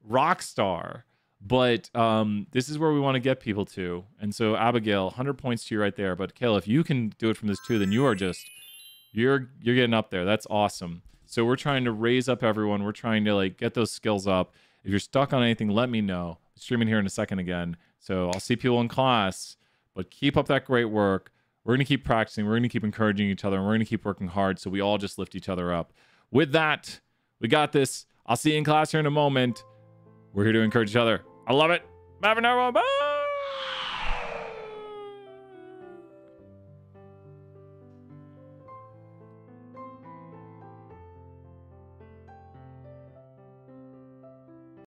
rock star. But um, this is where we want to get people to. And so Abigail, 100 points to you right there. But Kayla, if you can do it from this too, then you are just you're you're getting up there. That's awesome. So we're trying to raise up everyone. We're trying to like get those skills up. If you're stuck on anything, let me know. I'm streaming here in a second again. So I'll see people in class. But keep up that great work. We're going to keep practicing. We're going to keep encouraging each other. And we're going to keep working hard so we all just lift each other up. With that, we got this. I'll see you in class here in a moment. We're here to encourage each other. I love it. Bye for now. Bye.